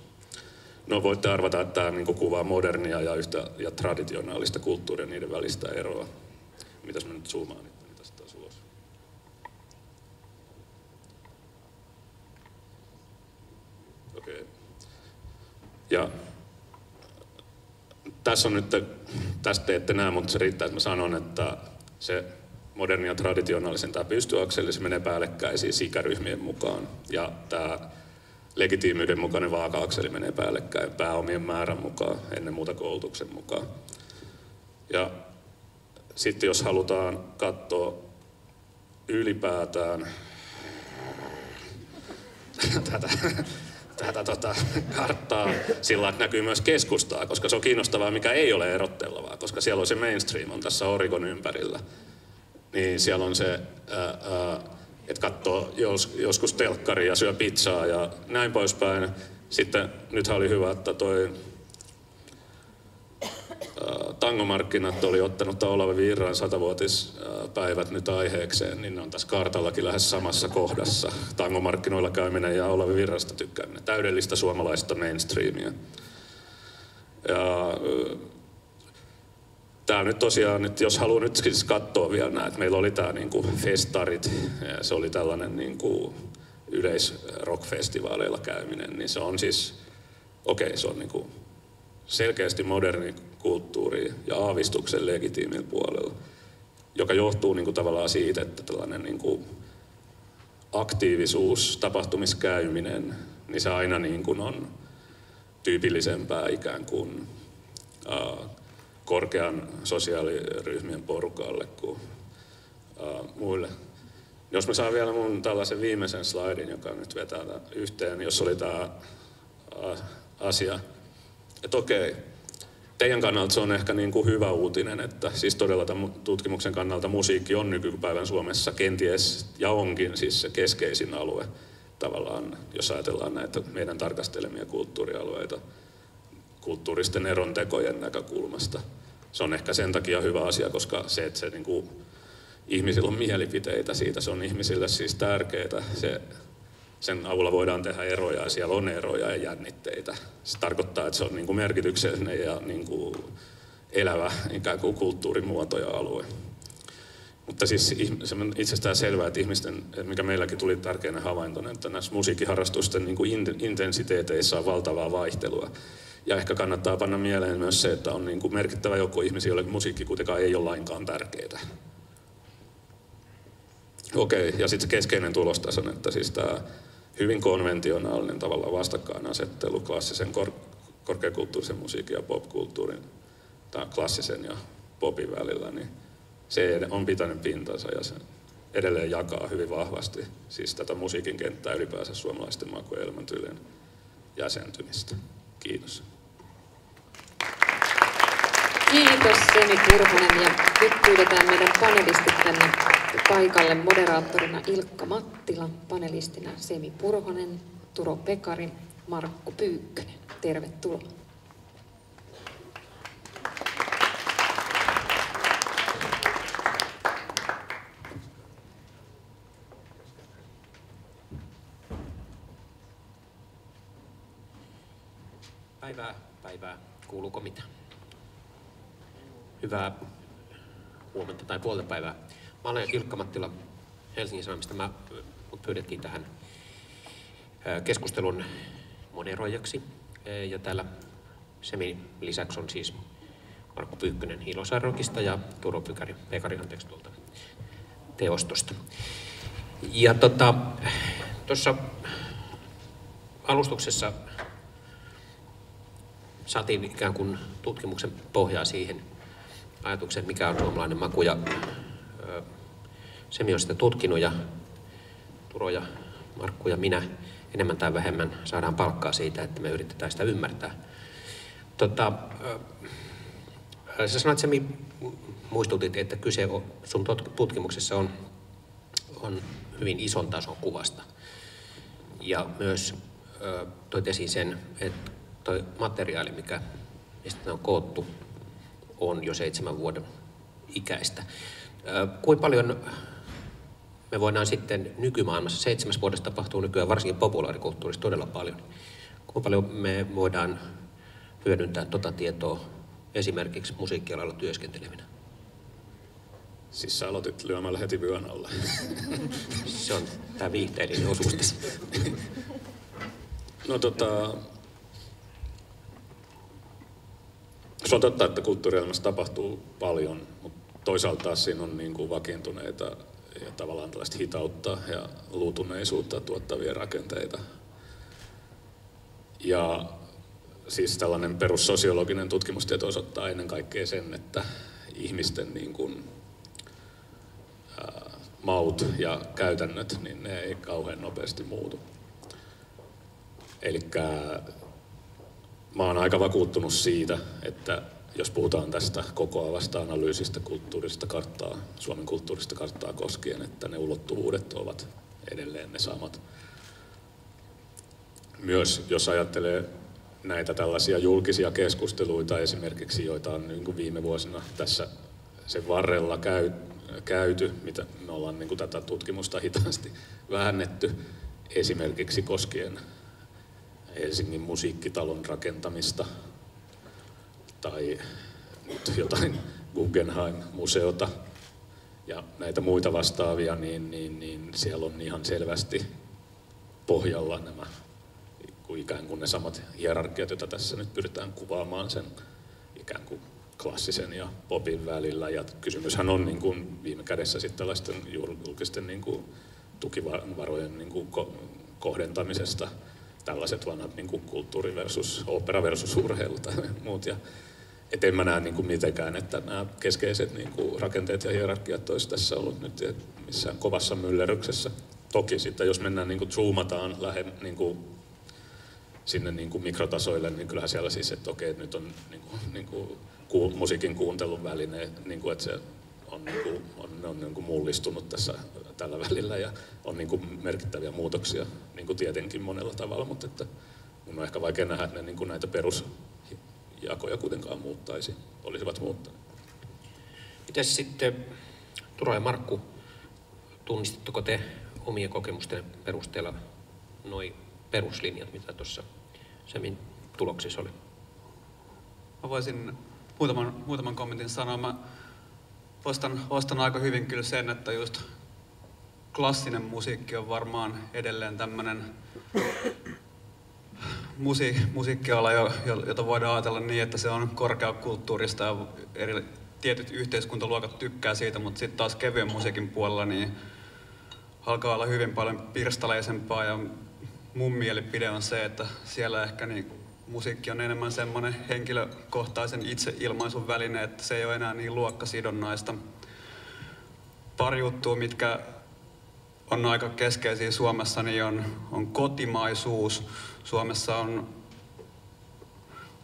No voitte arvata, että tämä niin kuvaa modernia ja, yhtä, ja traditionaalista kulttuuria niiden välistä eroa. Mitäs mä nyt zoomaan nyt tästä taas ulos? Okei. Okay. Ja tässä on nyt, tästä te ette näe, mutta se riittää, että mä sanon, että se moderni ja traditionaalisen tämä pystyakseli, se menee päällekkäisiin ikäryhmien mukaan. Ja tämä legitiimyyden mukainen vaaka-akseli menee päällekkäin pääomien määrän mukaan, ennen muuta koulutuksen mukaan. Ja sitten jos halutaan katsoa ylipäätään tätä, tätä tota, karttaa sillä, että näkyy myös keskustaa, koska se on kiinnostavaa, mikä ei ole erottelevaa, koska siellä on se mainstream on tässä Origon ympärillä. Niin siellä on se, että katsoo jos, joskus telkkari ja syö pizzaa ja näin poispäin. Sitten nythän oli hyvä, että toi tangomarkkinat oli ottanut Olavi Virran satavuotispäivät nyt aiheekseen, niin ne on tässä kartallakin lähes samassa kohdassa. Tangomarkkinoilla käyminen ja Olavi Virrasta tykkääminen. Täydellistä suomalaista mainstreamia. Ja tämä nyt tosiaan, että jos haluaa nyt siis katsoa vielä näin, että meillä oli tämä niinku festarit, ja se oli tällainen niinku yleisrockfestivaaleilla käyminen, niin se on siis, okei, okay, se on niinku selkeästi moderni kulttuuri ja aavistuksen legitiimin puolella, joka johtuu niin kuin tavallaan siitä, että tällainen niin kuin aktiivisuus, tapahtumiskäyminen, niin se aina niin kuin on tyypillisempää ikään kuin uh, korkean sosiaaliryhmien porukalle kuin uh, muille. Jos mä saan vielä mun tällaisen viimeisen slaidin, joka nyt vetää yhteen, jos oli tämä asia, että okei, teidän kannalta se on ehkä niin kuin hyvä uutinen, että siis todella tämän tutkimuksen kannalta musiikki on nykypäivän Suomessa kenties ja onkin siis se keskeisin alue tavallaan, jos ajatellaan näitä meidän tarkastelemia kulttuurialueita kulttuuristen erontekojen näkökulmasta. Se on ehkä sen takia hyvä asia, koska se, että se niin kuin, ihmisillä on mielipiteitä siitä, se on ihmisille siis tärkeää. Se sen avulla voidaan tehdä eroja ja siellä on eroja ja jännitteitä. Se tarkoittaa, että se on niin kuin merkityksellinen ja niin kuin elävä ikään kuin kulttuurimuoto ja alue. Mutta siis se on itsestään selvää, että ihmisten, mikä meilläkin tuli tärkeänä havaintona, että näissä musiikkiharrastusten niin kuin intensiteeteissä on valtavaa vaihtelua. Ja ehkä kannattaa panna mieleen myös se, että on niin kuin merkittävä joukko ihmisiä, joille musiikki kuitenkaan ei ole lainkaan tärkeää. Okei, ja sitten se keskeinen tulos tässä on, että siis tämä hyvin konventionaalinen tavallaan vastakkainasettelu klassisen kor- korkeakulttuurisen musiikin ja popkulttuurin tai klassisen ja popin välillä, niin se on pitänyt pintansa ja se edelleen jakaa hyvin vahvasti siis tätä musiikin kenttää ylipäänsä suomalaisten maku- ja jäsentymistä. Kiitos. Kiitos Semi Purhonen ja nyt pyydetään meidän panelistit tänne paikalle moderaattorina Ilkka Mattila, panelistina Semi Purhonen, Turo Pekari, Markku Pyykkönen. Tervetuloa. Päivää, päivää. Kuuluuko mitä? Hyvää huomenta tai puolta päivää. Mä olen Ilkka Mattila Helsingin Sanomista. Mä, pyydettiin tähän keskustelun moderoijaksi. Ja täällä Semin lisäksi on siis Markku Pyykkönen Hilosarokista ja Turo Pykäri, Pekari anteeksi tuolta teostosta. Ja tuossa tota, alustuksessa saatiin ikään kuin tutkimuksen pohjaa siihen ajatukseen, mikä on suomalainen maku. Ja Semi on sitä tutkinut ja Turo ja Markku ja minä enemmän tai vähemmän saadaan palkkaa siitä, että me yritetään sitä ymmärtää. Tota, sä sanoit Semi, muistutit, että kyse on, sun tutkimuksessa on, on hyvin ison tason kuvasta. Ja myös toit esiin sen, että toi materiaali, mikä, mistä ne on koottu, on jo seitsemän vuoden ikäistä. Kuinka paljon me voidaan sitten nykymaailmassa, seitsemäs vuodessa tapahtuu nykyään varsinkin populaarikulttuurissa todella paljon, kuinka paljon me voidaan hyödyntää tuota tietoa esimerkiksi musiikkialalla työskentelevinä? Siis sä aloitit lyömällä heti vyön alle. Se on tämä viihteellinen osuus tässä. No tota, se on totta, että kulttuurielämässä tapahtuu paljon, mutta toisaalta siinä on niin kuin vakiintuneita ja tavallaan tällaista hitautta ja luutuneisuutta tuottavia rakenteita. Ja siis tällainen perussosiologinen tutkimustieto osoittaa ennen kaikkea sen, että ihmisten niin kuin, ää, maut ja käytännöt, niin ne ei kauhean nopeasti muutu. Eli mä oon aika vakuuttunut siitä, että jos puhutaan tästä kokoavasta analyysistä kulttuurista karttaa, Suomen kulttuurista karttaa koskien, että ne ulottuvuudet ovat edelleen ne samat. Myös jos ajattelee näitä tällaisia julkisia keskusteluita esimerkiksi, joita on niin viime vuosina tässä sen varrella käy, käyty, mitä me ollaan niin tätä tutkimusta hitaasti väännetty, esimerkiksi koskien Helsingin musiikkitalon rakentamista tai nyt jotain Guggenheim-museota ja näitä muita vastaavia, niin, niin, niin siellä on ihan selvästi pohjalla nämä ikään kuin ne samat hierarkiat, joita tässä nyt pyritään kuvaamaan sen ikään kuin klassisen ja popin välillä. Ja kysymyshän on niin kuin viime kädessä sitten tällaisten julkisten niin kuin tukivarojen niin kuin kohdentamisesta tällaiset vanhat niin kuin kulttuuri versus, opera versus urheilu tai muut. Ja, et en mä näe niin kuin mitenkään, että nämä keskeiset niin kuin rakenteet ja hierarkiat olisi tässä ollut nyt missään kovassa myllerryksessä. Toki sitten, jos mennään niin kuin zoomataan lähe, niin kuin sinne niin kuin mikrotasoille, niin kyllähän siellä siis, että okei, että nyt on niin kuin, niin kuin, ku, musiikin kuuntelun väline, niin kuin, että se on, niin kuin, on, on niin kuin mullistunut tässä tällä välillä ja on niin kuin merkittäviä muutoksia niin kuin tietenkin monella tavalla, mutta että mun on ehkä vaikea nähdä, että ne niin kuin näitä perusjakoja kuitenkaan muuttaisi, olisivat muuttaneet. Mitäs sitten, Turo ja Markku, tunnistitteko te omien kokemusten perusteella noin peruslinjat, mitä tuossa Semin tuloksissa oli? Mä voisin muutaman, muutaman kommentin sanoa. Mä ostan, ostan aika hyvin kyllä sen, että just klassinen musiikki on varmaan edelleen tämmöinen musi, musiikkiala, jota voidaan ajatella niin, että se on korkeakulttuurista ja eri, tietyt yhteiskuntaluokat tykkää siitä, mutta sitten taas kevyen musiikin puolella niin alkaa olla hyvin paljon pirstaleisempaa ja mun mielipide on se, että siellä ehkä niin musiikki on enemmän semmoinen henkilökohtaisen itseilmaisun väline, että se ei ole enää niin luokkasidonnaista. Pari juttua, mitkä on aika keskeisiä Suomessa, niin on, on kotimaisuus. Suomessa on,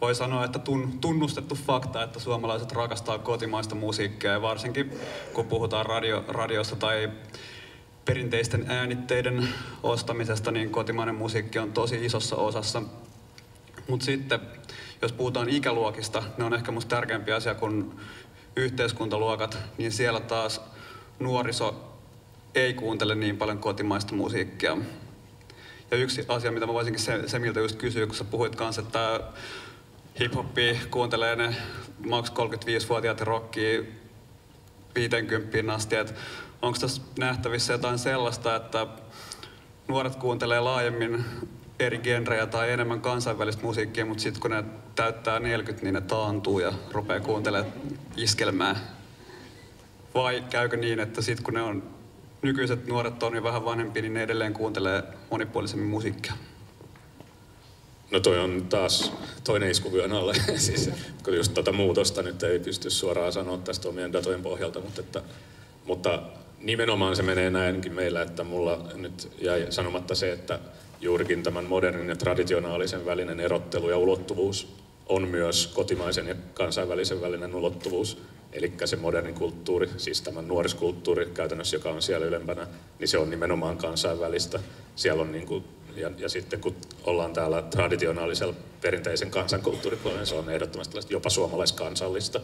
voi sanoa, että tun, tunnustettu fakta, että suomalaiset rakastaa kotimaista musiikkia, ja varsinkin kun puhutaan radio, radiosta tai perinteisten äänitteiden ostamisesta, niin kotimainen musiikki on tosi isossa osassa. Mutta sitten, jos puhutaan ikäluokista, ne on ehkä musta tärkeämpi asia kuin yhteiskuntaluokat, niin siellä taas nuoriso ei kuuntele niin paljon kotimaista musiikkia. Ja yksi asia, mitä mä voisinkin se, se miltä just kysyä, kun sä puhuit kanssa, että hip-hoppi kuuntelee ne maks 35-vuotiaat rockia 50 asti, että onko tässä nähtävissä jotain sellaista, että nuoret kuuntelee laajemmin eri genrejä tai enemmän kansainvälistä musiikkia, mutta sitten kun ne täyttää 40, niin ne taantuu ja rupeaa kuuntelemaan iskelmää. Vai käykö niin, että sitten kun ne on nykyiset nuoret on jo vähän vanhempia, niin ne edelleen kuuntelee monipuolisemmin musiikkia. No toi on taas toinen iskuvyön alle. siis, kun just tätä muutosta nyt ei pysty suoraan sanoa tästä omien datojen pohjalta, mutta, että, mutta nimenomaan se menee näinkin meillä, että mulla nyt jäi sanomatta se, että juurikin tämän modernin ja traditionaalisen välinen erottelu ja ulottuvuus on myös kotimaisen ja kansainvälisen välinen ulottuvuus. Eli se moderni kulttuuri, siis tämä nuoriskulttuuri käytännössä, joka on siellä ylempänä, niin se on nimenomaan kansainvälistä. Siellä on niin kuin, ja, ja sitten kun ollaan täällä traditionaalisella perinteisen kansankulttuuripuolella, niin se on ehdottomasti jopa suomalaiskansallista.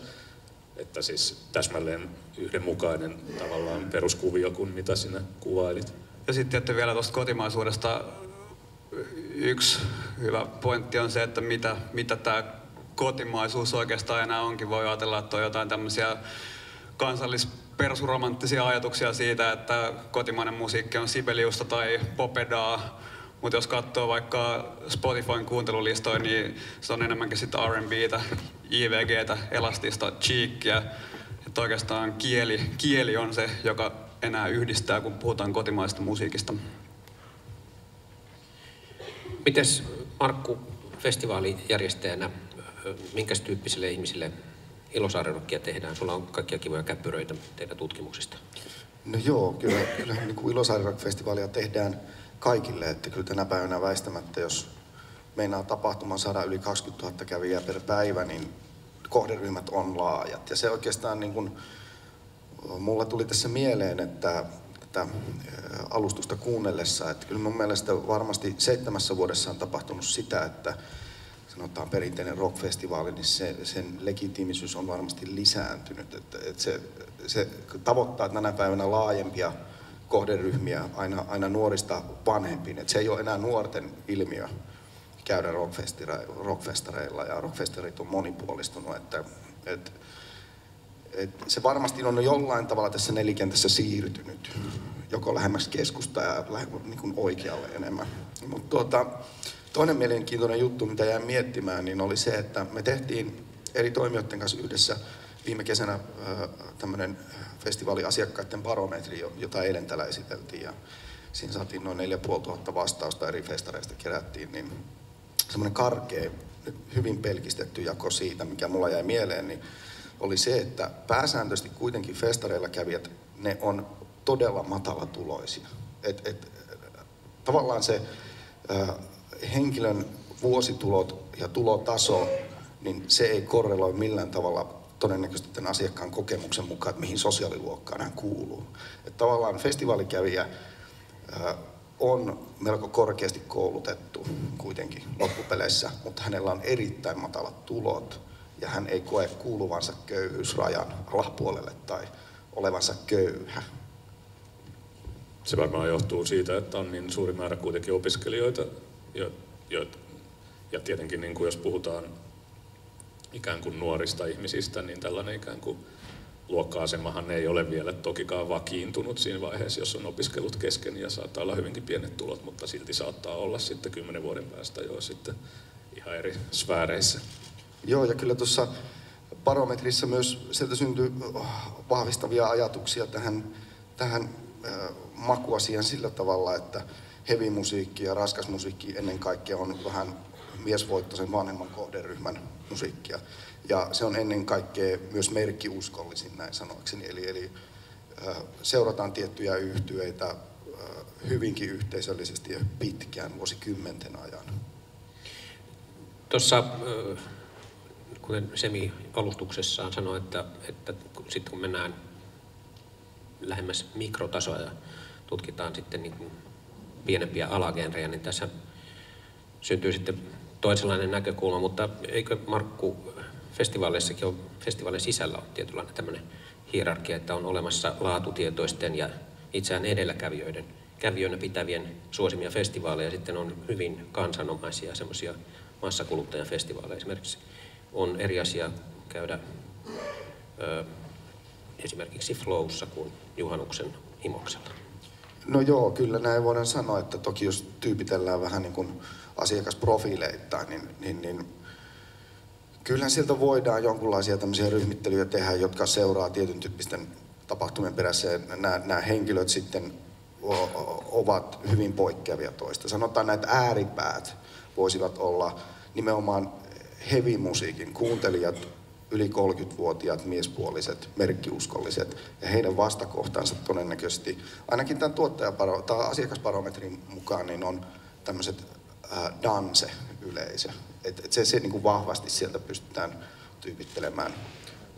että siis täsmälleen yhdenmukainen tavallaan peruskuvio kuin mitä sinä kuvailit. Ja sitten että vielä tuosta kotimaisuudesta yksi hyvä pointti on se, että mitä, mitä tämä kotimaisuus oikeastaan enää onkin. Voi ajatella, että on jotain tämmöisiä kansallispersuromanttisia ajatuksia siitä, että kotimainen musiikki on Sibeliusta tai Popedaa, mutta jos katsoo vaikka Spotifyn kuuntelulistoja, niin se on enemmänkin sitten R&Btä, IVGtä, elastista, cheekia. Että oikeastaan kieli, kieli on se, joka enää yhdistää, kun puhutaan kotimaisesta musiikista. Mites Markku festivaalijärjestäjänä, minkä tyyppisille ihmisille Ilosaarerokkia tehdään? Sulla on kaikkia kivoja käppyröitä teidän tutkimuksista. No joo, kyllä, kyllä niin kuin Ilosaarirock-festivaalia tehdään kaikille, että kyllä tänä päivänä väistämättä, jos meinaa tapahtuman saada yli 20 000 kävijää per päivä, niin kohderyhmät on laajat. Ja se oikeastaan niin kuin, mulla tuli tässä mieleen, että tätä alustusta kuunnellessa, että kyllä mun mielestä varmasti seitsemässä vuodessa on tapahtunut sitä, että sanotaan perinteinen rockfestivaali, niin se, sen legitiimisyys on varmasti lisääntynyt. Että, että se, se tavoittaa tänä päivänä laajempia kohderyhmiä aina, aina nuorista vanhempiin. Että se ei ole enää nuorten ilmiö käydä rockfestareilla ja rockfestarit on monipuolistunut. Että, että, että se varmasti on jollain tavalla tässä nelikentässä siirtynyt, joko lähemmäksi keskusta ja niin kuin oikealle enemmän. Mutta tuota, toinen mielenkiintoinen juttu, mitä jäin miettimään, niin oli se, että me tehtiin eri toimijoiden kanssa yhdessä viime kesänä tämmöinen festivaaliasiakkaiden barometri, jota eilen täällä esiteltiin. Ja siinä saatiin noin 4500 vastausta eri festareista kerättiin, niin semmoinen karkea, hyvin pelkistetty jako siitä, mikä mulla jäi mieleen, niin oli se, että pääsääntöisesti kuitenkin festareilla kävijät, ne on todella matalatuloisia. Et, et, tavallaan se äh, henkilön vuositulot ja tulotaso, niin se ei korreloi millään tavalla todennäköisesti tämän asiakkaan kokemuksen mukaan, että mihin sosiaaliluokkaan hän kuuluu. Että tavallaan festivaalikävijä äh, on melko korkeasti koulutettu kuitenkin loppupeleissä, mutta hänellä on erittäin matalat tulot ja hän ei koe kuuluvansa köyhyysrajan alapuolelle tai olevansa köyhä. Se varmaan johtuu siitä, että on niin suuri määrä kuitenkin opiskelijoita, jo, jo, ja tietenkin niin kuin jos puhutaan ikään kuin nuorista ihmisistä, niin tällainen ikään kuin luokka-asemahan ei ole vielä tokikaan vakiintunut siinä vaiheessa, jos on opiskellut kesken ja saattaa olla hyvinkin pienet tulot, mutta silti saattaa olla sitten kymmenen vuoden päästä jo sitten ihan eri sfääreissä. Joo, ja kyllä tuossa barometrissa myös sieltä syntyy vahvistavia ajatuksia tähän, tähän äh, sillä tavalla, että heavy-musiikki ja raskas musiikki ennen kaikkea on vähän miesvoittoisen vanhemman kohderyhmän musiikkia. Ja se on ennen kaikkea myös merkkiuskollisin näin sanoakseni. Eli, eli äh, seurataan tiettyjä yhtyeitä äh, hyvinkin yhteisöllisesti ja pitkään vuosikymmenten ajan. Tuossa, äh, kuten Semi alustuksessaan sanoi, että, että sitten kun mennään lähemmäs mikrotasoa ja tutkitaan sitten niin kuin pienempiä alagenrejä, niin tässä syntyy sitten toisenlainen näkökulma, mutta eikö Markku festivaaleissakin on, festivaalin sisällä on tietynlainen tämmöinen hierarkia, että on olemassa laatutietoisten ja itseään edelläkävijöiden kävijöinä pitävien suosimia festivaaleja, sitten on hyvin kansanomaisia semmoisia massakuluttajafestivaaleja. Esimerkiksi on eri asia käydä ö, esimerkiksi Flowssa kuin juhannuksen imoksella. No joo, kyllä näin voidaan sanoa, että toki jos tyypitellään vähän niin kuin asiakasprofiileittain, niin, niin, niin kyllähän sieltä voidaan jonkinlaisia tämmöisiä ryhmittelyjä tehdä, jotka seuraa tietyn tyyppisten tapahtumien perässä ja nämä, nämä henkilöt sitten ovat hyvin poikkeavia toista. Sanotaan näitä ääripäät voisivat olla nimenomaan heavy-musiikin kuuntelijat, yli 30-vuotiaat miespuoliset, merkkiuskolliset ja heidän vastakohtansa todennäköisesti, ainakin tämän tuottajaparo, tai asiakasbarometrin mukaan, niin on tämmöiset äh, danse-yleisö. Et, et se se niin kuin vahvasti sieltä pystytään tyypittelemään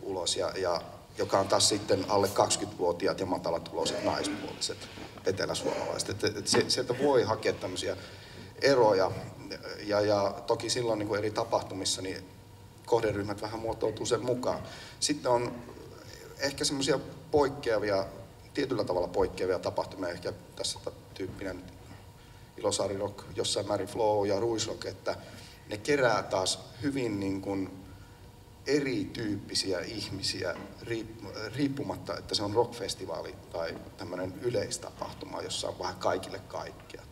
ulos, ja, ja, joka on taas sitten alle 20-vuotiaat ja matalatuloiset naispuoliset eteläsuomalaiset. Et, et se, sieltä voi hakea tämmöisiä eroja, ja, ja toki silloin niin kuin eri tapahtumissa niin kohderyhmät vähän muotoutuu sen mukaan. Sitten on ehkä semmoisia poikkeavia, tietyllä tavalla poikkeavia tapahtumia, ehkä tässä tyyppinen Ilosaari Rock, jossain määrin Flow ja Ruisrock, että ne kerää taas hyvin niin kuin erityyppisiä ihmisiä riippumatta, että se on rockfestivaali tai tämmöinen yleistapahtuma, jossa on vähän kaikille kaikkea.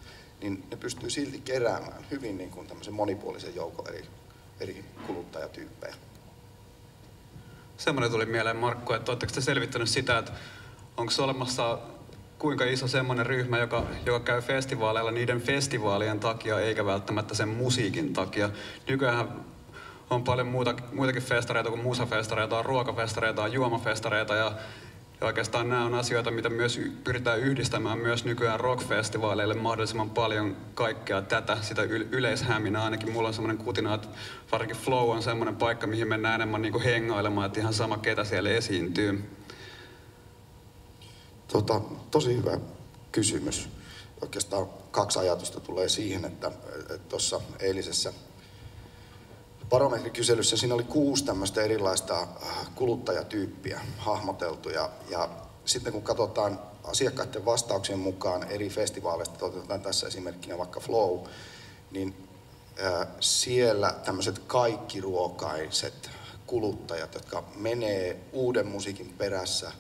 Niin ne pystyy silti keräämään hyvin niin kuin tämmöisen monipuolisen joukon eri, eri kuluttajatyyppejä. Semmoinen tuli mieleen Markku, että oletteko te selvittänyt sitä, että onko olemassa kuinka iso semmoinen ryhmä, joka, joka käy festivaaleilla niiden festivaalien takia, eikä välttämättä sen musiikin takia. Nykyään on paljon muuta, muitakin festareita kuin musafestareita, on ruokafestareita, on juomafestareita ja, ja oikeastaan nämä on asioita, mitä myös pyritään yhdistämään myös nykyään rockfestivaaleille mahdollisimman paljon kaikkea tätä, sitä y- yleishäminää. Ainakin mulla on semmoinen kutina, että varsinkin Flow on semmoinen paikka, mihin mennään enemmän niin kuin hengailemaan, että ihan sama ketä siellä esiintyy. Tota, tosi hyvä kysymys. Oikeastaan kaksi ajatusta tulee siihen, että tuossa eilisessä barometrikyselyssä siinä oli kuusi tämmöistä erilaista äh, kuluttajatyyppiä hahmoteltu ja, ja sitten kun katsotaan asiakkaiden vastauksien mukaan eri festivaaleista, toteutetaan tässä esimerkkinä vaikka Flow, niin äh, siellä tämmöiset kaikkiruokaiset kuluttajat, jotka menee uuden musiikin perässä,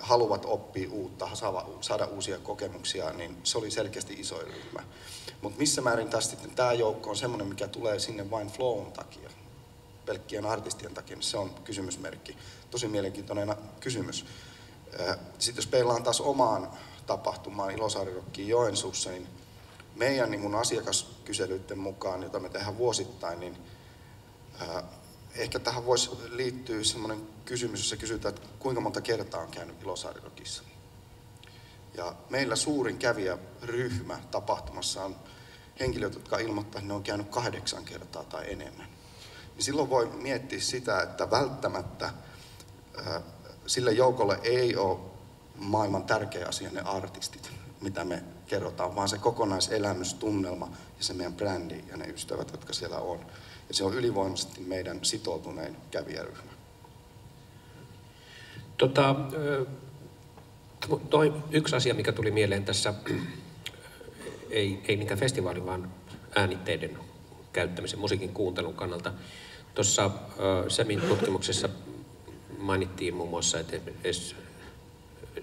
haluavat oppia uutta, saada uusia kokemuksia, niin se oli selkeästi iso ryhmä. Mutta missä määrin taas sitten tämä joukko on semmoinen, mikä tulee sinne vain flown takia, pelkkien artistien takia, niin se on kysymysmerkki. Tosi mielenkiintoinen kysymys. Sitten jos peilaan taas omaan tapahtumaan Ilosaarirokkiin Joensuussa, niin meidän niin asiakaskyselyiden mukaan, jota me tehdään vuosittain, niin ehkä tähän voisi liittyä semmoinen kysymys, jossa kysytään, että kuinka monta kertaa on käynyt Ilosaarirokissa. Ja meillä suurin kävijäryhmä tapahtumassa on henkilöt, jotka ilmoittaa, että ne on käynyt kahdeksan kertaa tai enemmän. Niin silloin voi miettiä sitä, että välttämättä sille joukolle ei ole maailman tärkeä asia ne artistit, mitä me kerrotaan, vaan se kokonaiselämys, tunnelma ja se meidän brändi ja ne ystävät, jotka siellä on. Ja se on ylivoimaisesti meidän sitoutunein kävijäryhmä. Tota, toi yksi asia, mikä tuli mieleen tässä ei, ei niinkään festivaalin, vaan äänitteiden käyttämisen, musiikin kuuntelun kannalta. Tuossa Semin tutkimuksessa mainittiin muun muassa, että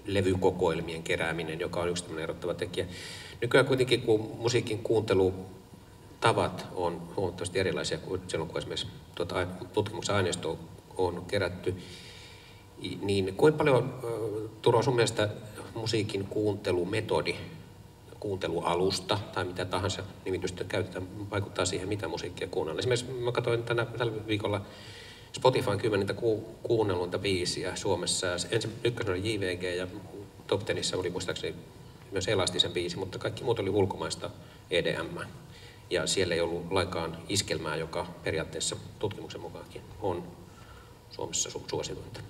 levykokoelmien kerääminen, joka on yksi erottava tekijä. Nykyään kuitenkin, kun musiikin kuuntelutavat on huomattavasti erilaisia kuin silloin, kun esimerkiksi tuota tutkimuksen on kerätty, niin kuinka paljon, Turo, sun mielestä musiikin kuuntelumetodi kuuntelualusta tai mitä tahansa nimitystä käytetään, vaikuttaa siihen, mitä musiikkia kuunnellaan. Esimerkiksi mä katsoin tänä, tällä viikolla Spotifyn kymmenitä ku, kuunnelunta biisiä Suomessa. Ensin ykkösen oli JVG ja Top Tenissa oli muistaakseni myös Elastisen biisi, mutta kaikki muut oli ulkomaista EDM. Ja siellä ei ollut lainkaan iskelmää, joka periaatteessa tutkimuksen mukaankin on Suomessa su- suosituinta.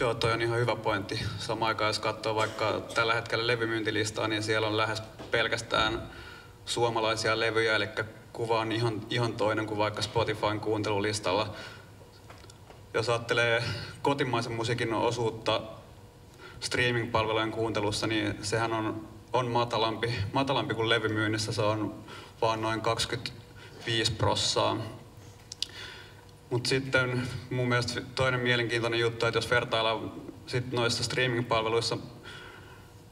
Joo, toi on ihan hyvä pointti. Samaan aikaan, jos katsoo vaikka tällä hetkellä levymyyntilistaa, niin siellä on lähes pelkästään suomalaisia levyjä, eli kuva on ihan, ihan toinen kuin vaikka Spotifyn kuuntelulistalla. Jos ajattelee kotimaisen musiikin osuutta streaming-palvelujen kuuntelussa, niin sehän on, on matalampi, matalampi kuin levymyynnissä. Se on vaan noin 25 prossaa. Mutta sitten mun mielestä toinen mielenkiintoinen juttu, että jos vertaillaan sit noissa streaming-palveluissa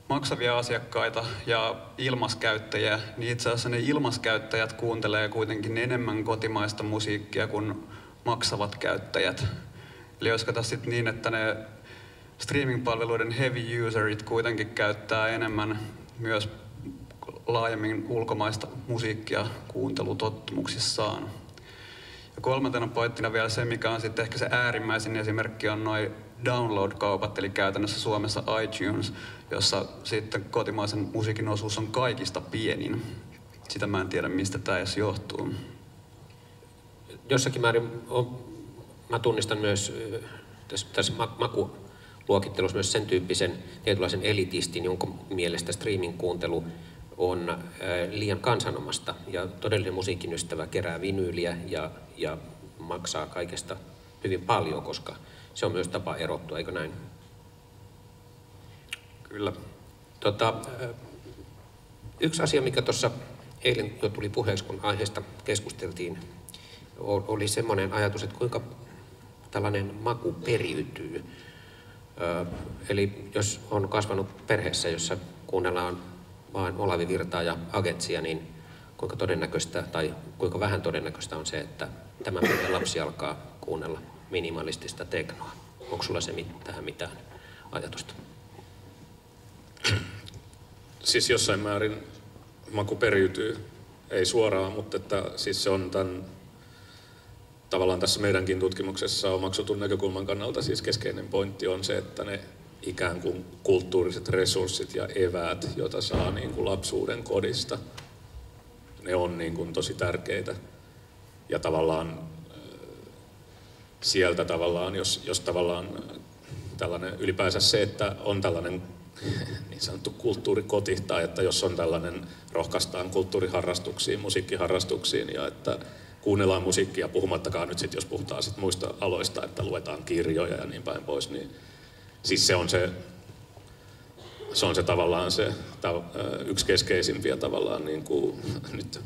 maksavia asiakkaita ja ilmaskäyttäjiä, niin itse asiassa ne ilmaskäyttäjät kuuntelee kuitenkin enemmän kotimaista musiikkia kuin maksavat käyttäjät. Eli jos sitten niin, että ne streaming-palveluiden heavy userit kuitenkin käyttää enemmän myös laajemmin ulkomaista musiikkia kuuntelutottumuksissaan. Ja kolmantena pointtina vielä se, mikä on sitten ehkä se äärimmäisin esimerkki, on noin download-kaupat, eli käytännössä Suomessa iTunes, jossa sitten kotimaisen musiikin osuus on kaikista pienin. Sitä mä en tiedä, mistä tämä edes johtuu. Jossakin määrin on, mä tunnistan myös tässä, tässä makuluokittelussa myös sen tyyppisen tietynlaisen elitistin, jonka mielestä streaming-kuuntelu on liian kansanomasta ja todellinen musiikin ystävä kerää vinyyliä ja, ja maksaa kaikesta hyvin paljon, koska se on myös tapa erottua, eikö näin? Kyllä. Tota, yksi asia, mikä tuossa eilen jo tuli puheeksi, kun aiheesta keskusteltiin, oli semmoinen ajatus, että kuinka tällainen maku periytyy. Eli jos on kasvanut perheessä, jossa kuunnellaan vain Olavi Virtaa ja Agentsia, niin kuinka todennäköistä tai kuinka vähän todennäköistä on se, että tämä meidän lapsi alkaa kuunnella minimalistista teknoa? Onko sulla se tähän mitään ajatusta? Siis jossain määrin maku periytyy, ei suoraan, mutta että siis se on tämän, tavallaan tässä meidänkin tutkimuksessa omaksutun näkökulman kannalta siis keskeinen pointti on se, että ne ikään kuin kulttuuriset resurssit ja eväät, joita saa niin kuin lapsuuden kodista, ne on niin kuin tosi tärkeitä. Ja tavallaan sieltä tavallaan, jos, jos tavallaan tällainen ylipäänsä se, että on tällainen niin sanottu kulttuurikoti, tai että jos on tällainen, rohkaistaan kulttuuriharrastuksiin, musiikkiharrastuksiin, ja että kuunnellaan musiikkia, puhumattakaan nyt sitten, jos puhutaan sit muista aloista, että luetaan kirjoja ja niin päin pois, niin siis se on se, se on se tavallaan se ta, yksi keskeisimpiä tavallaan niin kuin, nyt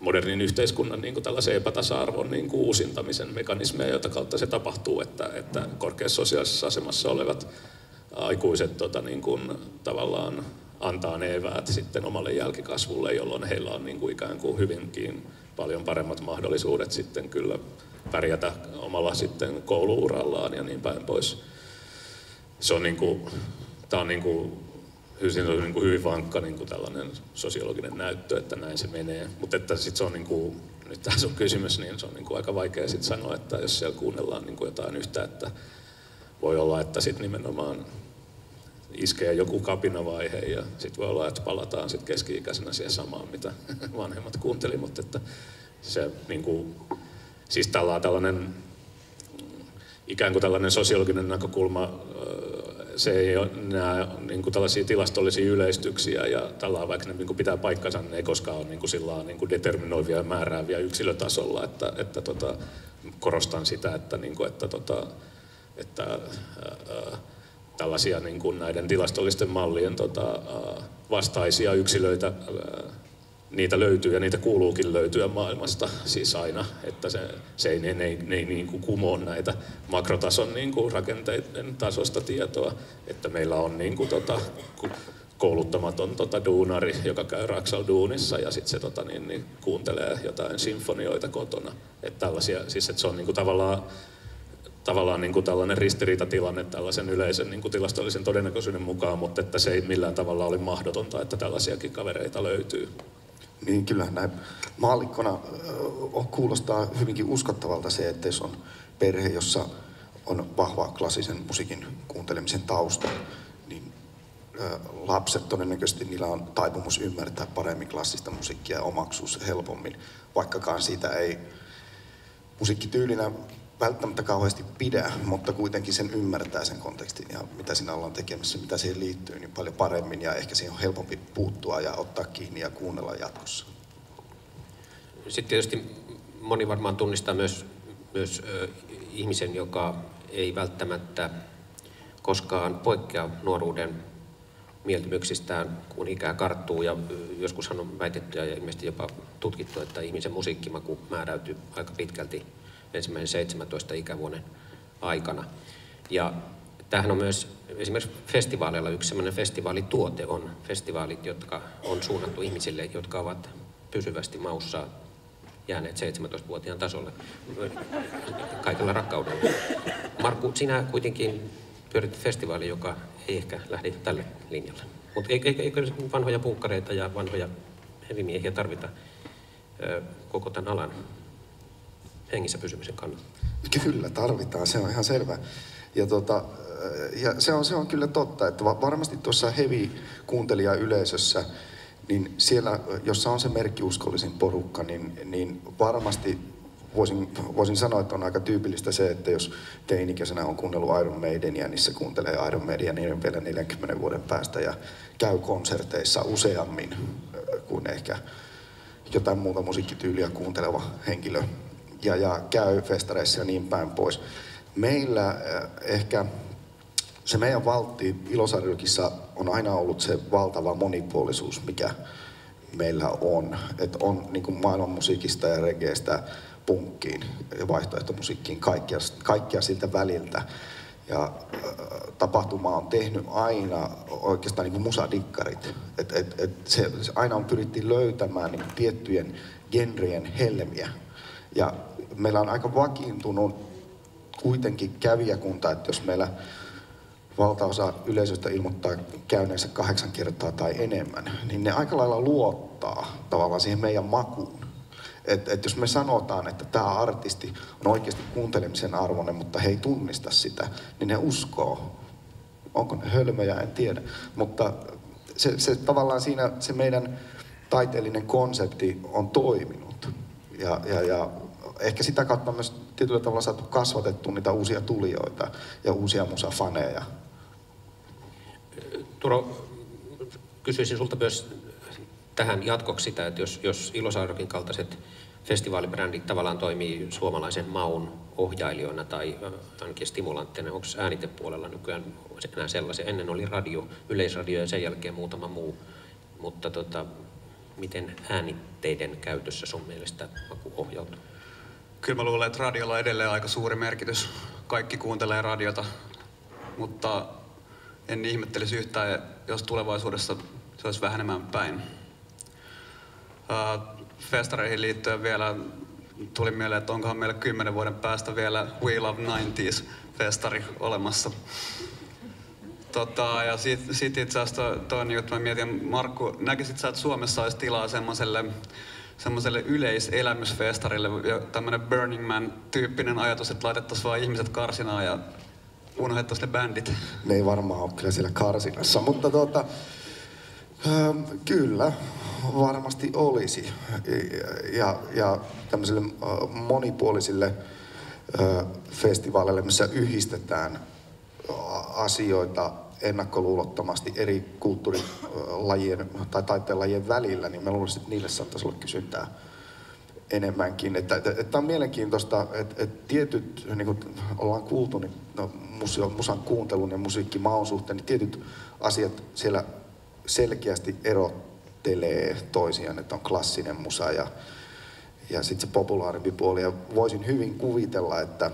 modernin yhteiskunnan niin kuin tällaisen epätasa-arvon niin kuin uusintamisen mekanismeja, joita kautta se tapahtuu, että, että korkeassa sosiaalisessa asemassa olevat aikuiset tota, niin kuin, tavallaan antaa ne eväät sitten omalle jälkikasvulle, jolloin heillä on niin kuin ikään kuin hyvinkin paljon paremmat mahdollisuudet sitten kyllä pärjätä omalla sitten kouluurallaan ja niin päin pois. Se on niin kuin, tämä on niin kuin, hyvin, on niin kuin hyvin vankka niin kuin tällainen sosiologinen näyttö, että näin se menee. Mutta että sit se on niin kuin, nyt tässä on kysymys, niin se on niin kuin aika vaikea sit sanoa, että jos siellä kuunnellaan niin kuin jotain yhtä, että voi olla, että sitten nimenomaan iskee joku kapinavaihe ja sitten voi olla, että palataan sitten keski-ikäisenä siihen samaan, mitä vanhemmat kuunteli, mutta että se niin kuin, siis tällä tällainen ikään kuin tällainen sosiologinen näkökulma, se ei ole nämä niin kuin tällaisia tilastollisia yleistyksiä ja tällä vaikka ne niin kuin pitää paikkansa, ne ei koskaan ole niin kuin sillä niin kuin determinoivia ja määrääviä yksilötasolla, että, että tota, korostan sitä, että, niin kuin, että, tota, että ää, tällaisia niin kuin näiden tilastollisten mallien tota, vastaisia yksilöitä, niitä löytyy ja niitä kuuluukin löytyä maailmasta siis aina, että se, se ei, ne, ne, ne, ei niin kuin kumoa näitä makrotason niin kuin rakenteiden tasosta tietoa, että meillä on niin kuin, tota, kouluttamaton tota, duunari, joka käy Raksal duunissa ja sitten se tota, niin, niin, kuuntelee jotain sinfonioita kotona. Että tällaisia, siis että se on niin kuin, tavallaan tavallaan niin kuin tällainen ristiriitatilanne tällaisen yleisen niin kuin tilastollisen todennäköisyyden mukaan, mutta että se ei millään tavalla ole mahdotonta, että tällaisiakin kavereita löytyy. Niin kyllä näin maallikkona on, kuulostaa hyvinkin uskottavalta se, että jos on perhe, jossa on vahva klassisen musiikin kuuntelemisen tausta, niin lapset todennäköisesti niillä on taipumus ymmärtää paremmin klassista musiikkia ja omaksua helpommin, vaikkakaan siitä ei musiikkityylinä välttämättä kauheasti pidä, mutta kuitenkin sen ymmärtää sen kontekstin ja mitä siinä ollaan tekemässä, mitä siihen liittyy, niin paljon paremmin ja ehkä siihen on helpompi puuttua ja ottaa kiinni ja kuunnella jatkossa. Sitten tietysti moni varmaan tunnistaa myös, myös ö, ihmisen, joka ei välttämättä koskaan poikkea nuoruuden mieltymyksistään, kun ikää karttuu. Ja joskushan on väitetty ja ilmeisesti jopa tutkittu, että ihmisen musiikkimaku määräytyy aika pitkälti ensimmäisen 17 ikävuoden aikana. Ja tämähän on myös esimerkiksi festivaaleilla yksi sellainen festivaalituote on festivaalit, jotka on suunnattu ihmisille, jotka ovat pysyvästi maussa jääneet 17-vuotiaan tasolle kaikella rakkaudella. Markku, sinä kuitenkin pyörit festivaali, joka ei ehkä lähde tälle linjalle. Mutta eikö, eikö vanhoja punkkareita ja vanhoja hevimiehiä tarvita koko tämän alan hengissä pysymisen kannalta. Kyllä, tarvitaan, se on ihan selvä. Ja, tota, ja se, on, se on kyllä totta, että varmasti tuossa heavy kuuntelijayleisössä, niin siellä, jossa on se merkkiuskollisin porukka, niin, niin varmasti voisin, voisin sanoa, että on aika tyypillistä se, että jos teinikäisenä on kuunnellut Iron Maidenia, niin se kuuntelee Iron Maidenia vielä 40 vuoden päästä ja käy konserteissa useammin kuin ehkä jotain muuta musiikkityyliä kuunteleva henkilö ja, ja käy festareissa ja niin päin pois. Meillä ehkä se meidän valtti Ilosarjokissa on aina ollut se valtava monipuolisuus, mikä meillä on. Että on niin kuin maailman musiikista ja reggaestä punkkiin ja vaihtoehtomusiikkiin, kaikkia, kaikkia siltä väliltä. Ja äh, tapahtuma on tehnyt aina oikeastaan niin kuin musadikkarit. Et, et, et se, se aina on pyritty löytämään niin tiettyjen genrien helmiä. Ja meillä on aika vakiintunut kuitenkin kävijäkunta, että jos meillä valtaosa yleisöstä ilmoittaa käyneensä kahdeksan kertaa tai enemmän, niin ne aika lailla luottaa tavallaan siihen meidän makuun. Et, et jos me sanotaan, että tämä artisti on oikeasti kuuntelemisen arvoinen, mutta he ei tunnista sitä, niin ne uskoo. Onko ne hölmöjä, en tiedä. Mutta se, se tavallaan siinä se meidän taiteellinen konsepti on toiminut. Ja, ja, ja ehkä sitä kautta on myös tietyllä tavalla saatu kasvatettu niitä uusia tulijoita ja uusia musafaneja. Turo, kysyisin sulta myös tähän jatkoksi sitä, että jos, jos Ilosaarokin kaltaiset festivaalibrändit tavallaan toimii suomalaisen maun ohjailijoina tai ainakin stimulantteina, onko äänitepuolella nykyään enää sellaisia? Ennen oli radio, yleisradio ja sen jälkeen muutama muu, mutta tota, miten äänitteiden käytössä sun mielestä maku ohjautuu? Kyllä mä luulen, että radiolla on edelleen aika suuri merkitys. Kaikki kuuntelee radiota, mutta en ihmettelisi yhtään, jos tulevaisuudessa se olisi vähän enemmän päin. Festareihin liittyen vielä tuli mieleen, että onkohan meillä kymmenen vuoden päästä vielä We Love 90s festari olemassa. Tota, ja sitten sit itse asiassa toinen juttu, mä mietin, Markku, näkisit sä, että Suomessa olisi tilaa semmoiselle semmoiselle yleiselämysfestarille, tämmöinen Burning Man-tyyppinen ajatus, että laitettaisiin vaan ihmiset karsinaan ja unohdettaisiin ne bändit. Ne ei varmaan ole kyllä siellä karsinassa, mutta tuota, ähm, kyllä, varmasti olisi. Ja, ja tämmöisille äh, monipuolisille äh, festivaaleille, missä yhdistetään äh, asioita ennakkoluulottomasti eri kulttuurilajien tai taiteen lajien välillä, niin mä luulisin, että niille saattaisi olla kysyntää enemmänkin. Että, että, että on mielenkiintoista, että, että tietyt, niin kuin ollaan kuultu, niin no, museo, musan kuuntelun ja musiikkimaun suhteen, niin tietyt asiat siellä selkeästi erottelee toisiaan, että on klassinen musa ja, ja sitten se populaarimpi puoli. Ja voisin hyvin kuvitella, että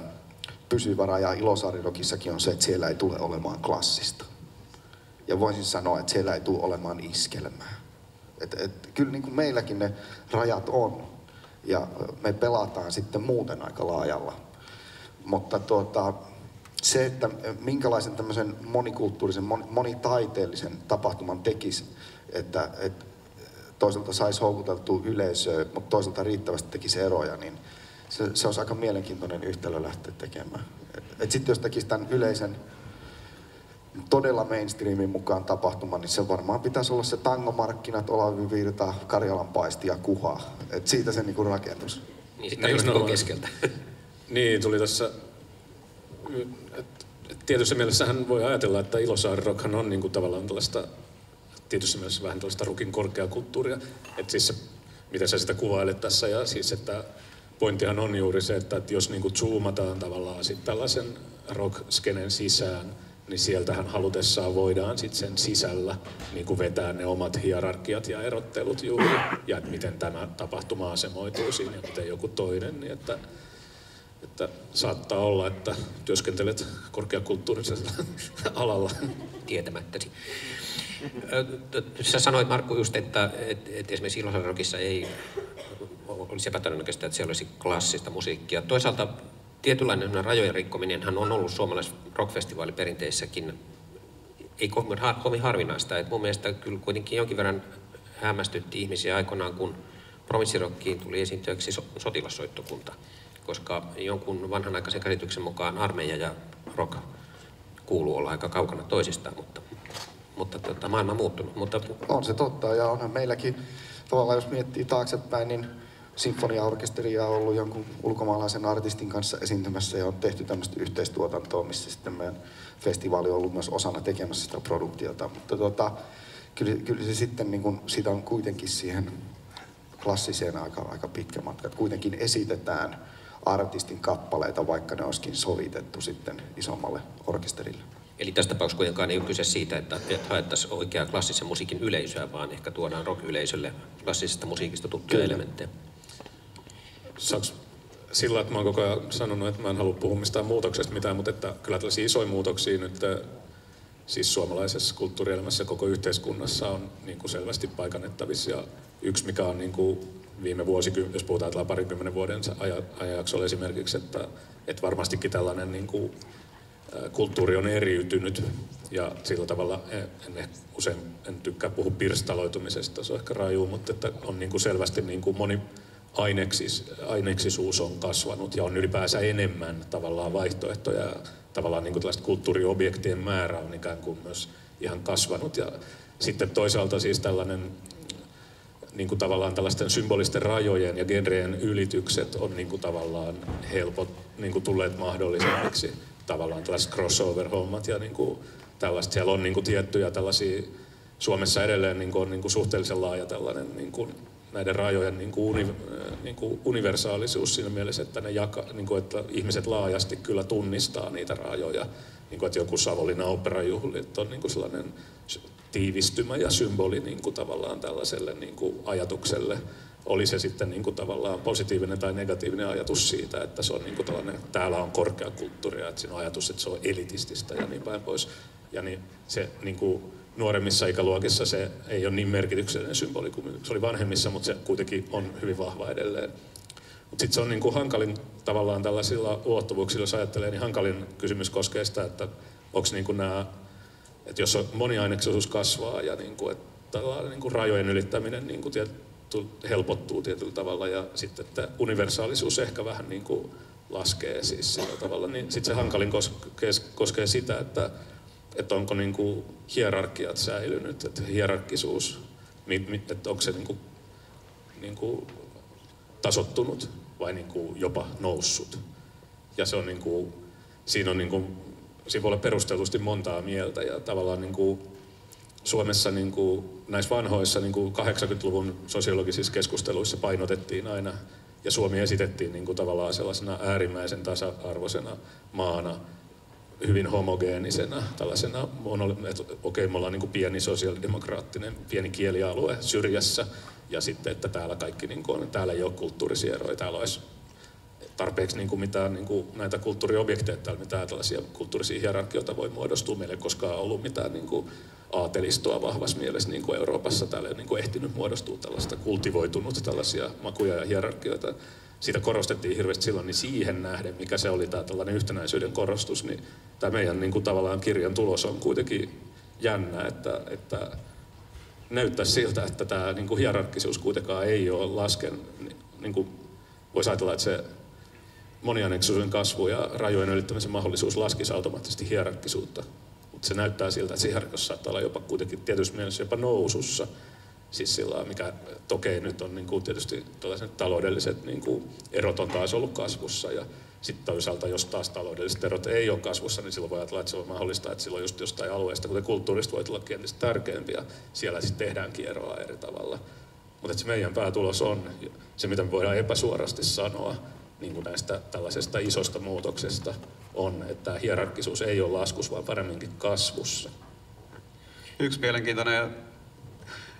pysyvä raja Ilosaarirokissakin on se, että siellä ei tule olemaan klassista. Ja voisin sanoa, että siellä ei tule olemaan iskelmää. Et, et, kyllä niin kuin meilläkin ne rajat on. Ja me pelataan sitten muuten aika laajalla. Mutta tuota, se, että minkälaisen tämmöisen monikulttuurisen, monitaiteellisen tapahtuman tekisi, että, että toisaalta saisi houkuteltua yleisöä, mutta toisaalta riittävästi tekisi eroja, niin se, se olisi aika mielenkiintoinen yhtälö lähteä tekemään. Et, et sitten jos tekisi tämän yleisen todella mainstreamin mukaan tapahtuma, niin se varmaan pitäisi olla se tangomarkkinat, Olavi Virta, Karjalan paisti ja kuha. Et siitä se niinku rakennus. Niin sitten just niinku keskeltä. niin, tuli tässä... Tietyssä mielessähän voi ajatella, että Ilosaari Rockhan on niinku tavallaan tällaista tietyssä mielessä vähän tällaista rukin korkeakulttuuria. Että siis se, miten sä sitä kuvailet tässä, ja siis että pointtihan on juuri se, että, että jos niinku zoomataan tavallaan sitten tällaisen rock-skenen sisään, niin sieltähän halutessaan voidaan sitten sen sisällä niin kuin vetää ne omat hierarkiat ja erottelut juuri, ja että miten tämä tapahtuma asemoituu siinä ja miten joku toinen, niin että, että saattaa olla, että työskentelet korkeakulttuurisella alalla. Tietämättäsi. Sä sanoit Markku just, että, että, että esimerkiksi Ilosarokissa ei olisi epätodennäköistä, että siellä olisi klassista musiikkia. Toisaalta tietynlainen rajojen rikkominenhan on ollut suomalaisessa rockfestivaaliperinteissäkin ei kovin harvinaista. Et mun mielestä kyllä kuitenkin jonkin verran hämmästytti ihmisiä aikoinaan, kun provinssirokkiin tuli esiintyjäksi sotilassoittokunta, koska jonkun vanhanaikaisen käsityksen mukaan armeija ja rock kuuluu olla aika kaukana toisistaan, mutta, mutta tota, maailma on muuttunut. Mutta... On se totta ja onhan meilläkin tavallaan, jos miettii taaksepäin, niin sinfoniaorkesteria on ollut jonkun ulkomaalaisen artistin kanssa esiintymässä ja on tehty tämmöistä yhteistuotantoa, missä sitten meidän festivaali on ollut myös osana tekemässä sitä produktiota. Mutta tota, kyllä, kyllä se sitten niin kuin, siitä on kuitenkin siihen klassiseen aika, aika pitkä matka. Että kuitenkin esitetään artistin kappaleita, vaikka ne olisikin sovitettu sitten isommalle orkesterille. Eli tässä tapauksessa kuitenkaan ei ole kyse siitä, että, haettaisiin oikeaa klassisen musiikin yleisöä, vaan ehkä tuodaan rock-yleisölle klassisesta musiikista tuttuja Kyllä. elementtejä. Saaks sillä, että mä oon koko ajan sanonut, että mä en halua puhua mistään muutoksesta mitään, mutta että kyllä tällaisia isoja muutoksia nyt siis suomalaisessa kulttuurielämässä koko yhteiskunnassa on niin kuin selvästi paikannettavissa. Ja yksi, mikä on niin kuin viime vuosikymmen, jos puhutaan tällä parikymmenen vuoden ajanjaksolla esimerkiksi, että, että varmastikin tällainen niin kuin, kulttuuri on eriytynyt ja sillä tavalla en, en usein en tykkää puhua pirstaloitumisesta, se on ehkä raju, mutta että on niin kuin selvästi niin kuin moni aineksis, aineksisuus on kasvanut ja on ylipäänsä enemmän tavallaan vaihtoehtoja. Tavallaan niin kuin kulttuuriobjektien määrä on ikään kuin myös ihan kasvanut. Ja sitten toisaalta siis tällainen niin kuin tavallaan tällaisten symbolisten rajojen ja genreen ylitykset on niin kuin tavallaan helpot niin kuin tulleet mahdollisemmiksi. Tavallaan tällaiset crossover-hommat ja niin kuin tällaista. Siellä on niin kuin tiettyjä tällaisia, Suomessa edelleen niin kuin on niin kuin suhteellisen laaja tällainen niin kuin näiden rajojen niin kuin uni, niin kuin universaalisuus siinä mielessä, että, ne jaka, niin kuin, että ihmiset laajasti kyllä tunnistaa niitä rajoja. Niin kuin, että joku Savonlinnan operajuhlit on niin kuin sellainen tiivistymä ja symboli niin kuin tavallaan tällaiselle niin kuin ajatukselle. Oli se sitten niin kuin tavallaan positiivinen tai negatiivinen ajatus siitä, että se on niin kuin tällainen, täällä on korkeakulttuuria, että siinä on ajatus, että se on elitististä ja niin päin pois. Ja niin se niin kuin, nuoremmissa ikäluokissa se ei ole niin merkityksellinen symboli kuin se oli vanhemmissa, mutta se kuitenkin on hyvin vahva edelleen. Mutta sitten se on niin kuin hankalin tavallaan tällaisilla ulottuvuuksilla, jos ajattelee, niin hankalin kysymys koskee sitä, että onko niin nämä, että jos moniaineksisuus kasvaa ja niin kuin, että niin kuin rajojen ylittäminen niin kuin helpottuu tietyllä tavalla ja sitten että universaalisuus ehkä vähän niin kuin laskee siis sillä tavalla, niin sitten se hankalin koskee, koskee sitä, että että onko niin kuin hierarkiat säilynyt, että hierarkkisuus, että onko se niin kuin, niin kuin tasottunut vai niin kuin jopa noussut. Ja se on niin kuin, siinä on niin kuin, siinä voi olla perustellusti montaa mieltä ja tavallaan niin kuin Suomessa niin kuin, näissä vanhoissa niin kuin 80-luvun sosiologisissa keskusteluissa painotettiin aina ja Suomi esitettiin niin kuin tavallaan sellaisena äärimmäisen tasa-arvoisena maana, hyvin homogeenisena, tällaisena, että okei, me ollaan niin kuin pieni sosiaalidemokraattinen, pieni kielialue syrjässä, ja sitten, että täällä kaikki, niin kuin, täällä ei ole kulttuurisia eroja, täällä olisi tarpeeksi niin kuin mitään niin kuin näitä kulttuuriobjekteja, täällä mitään tällaisia kulttuurisia hierarkioita voi muodostua. Meillä ei koskaan ollut mitään niin kuin aatelistoa vahvassa mielessä niin kuin Euroopassa. Täällä ei niin kuin ehtinyt muodostua tällaista kultivoitunut tällaisia makuja ja hierarkioita siitä korostettiin hirveästi silloin, niin siihen nähden, mikä se oli tämä tällainen yhtenäisyyden korostus, niin tämä meidän niin kuin tavallaan kirjan tulos on kuitenkin jännä, että, että näyttää siltä, että tämä niin kuin hierarkkisuus kuitenkaan ei ole lasken, niin kuin voisi ajatella, että se monianeksisuuden kasvu ja rajojen ylittämisen mahdollisuus laskisi automaattisesti hierarkkisuutta. Mutta se näyttää siltä, että se hierarkkisuus saattaa olla jopa kuitenkin tietysti mielessä jopa nousussa. Siis sillä mikä toki nyt on niin kuin tietysti tällaiset taloudelliset niin kuin erot on taas ollut kasvussa ja sitten toisaalta, jos taas taloudelliset erot ei ole kasvussa, niin silloin voi ajatella, että se on mahdollista, että silloin just jostain alueesta, kuten kulttuurista voi tulla kenties tärkeämpiä, siellä sitten tehdään kierroa eri tavalla. Mutta se meidän päätulos on se, mitä me voidaan epäsuorasti sanoa niin kuin näistä tällaisesta isosta muutoksesta, on, että hierarkkisuus ei ole laskus, vaan paremminkin kasvussa. Yksi mielenkiintoinen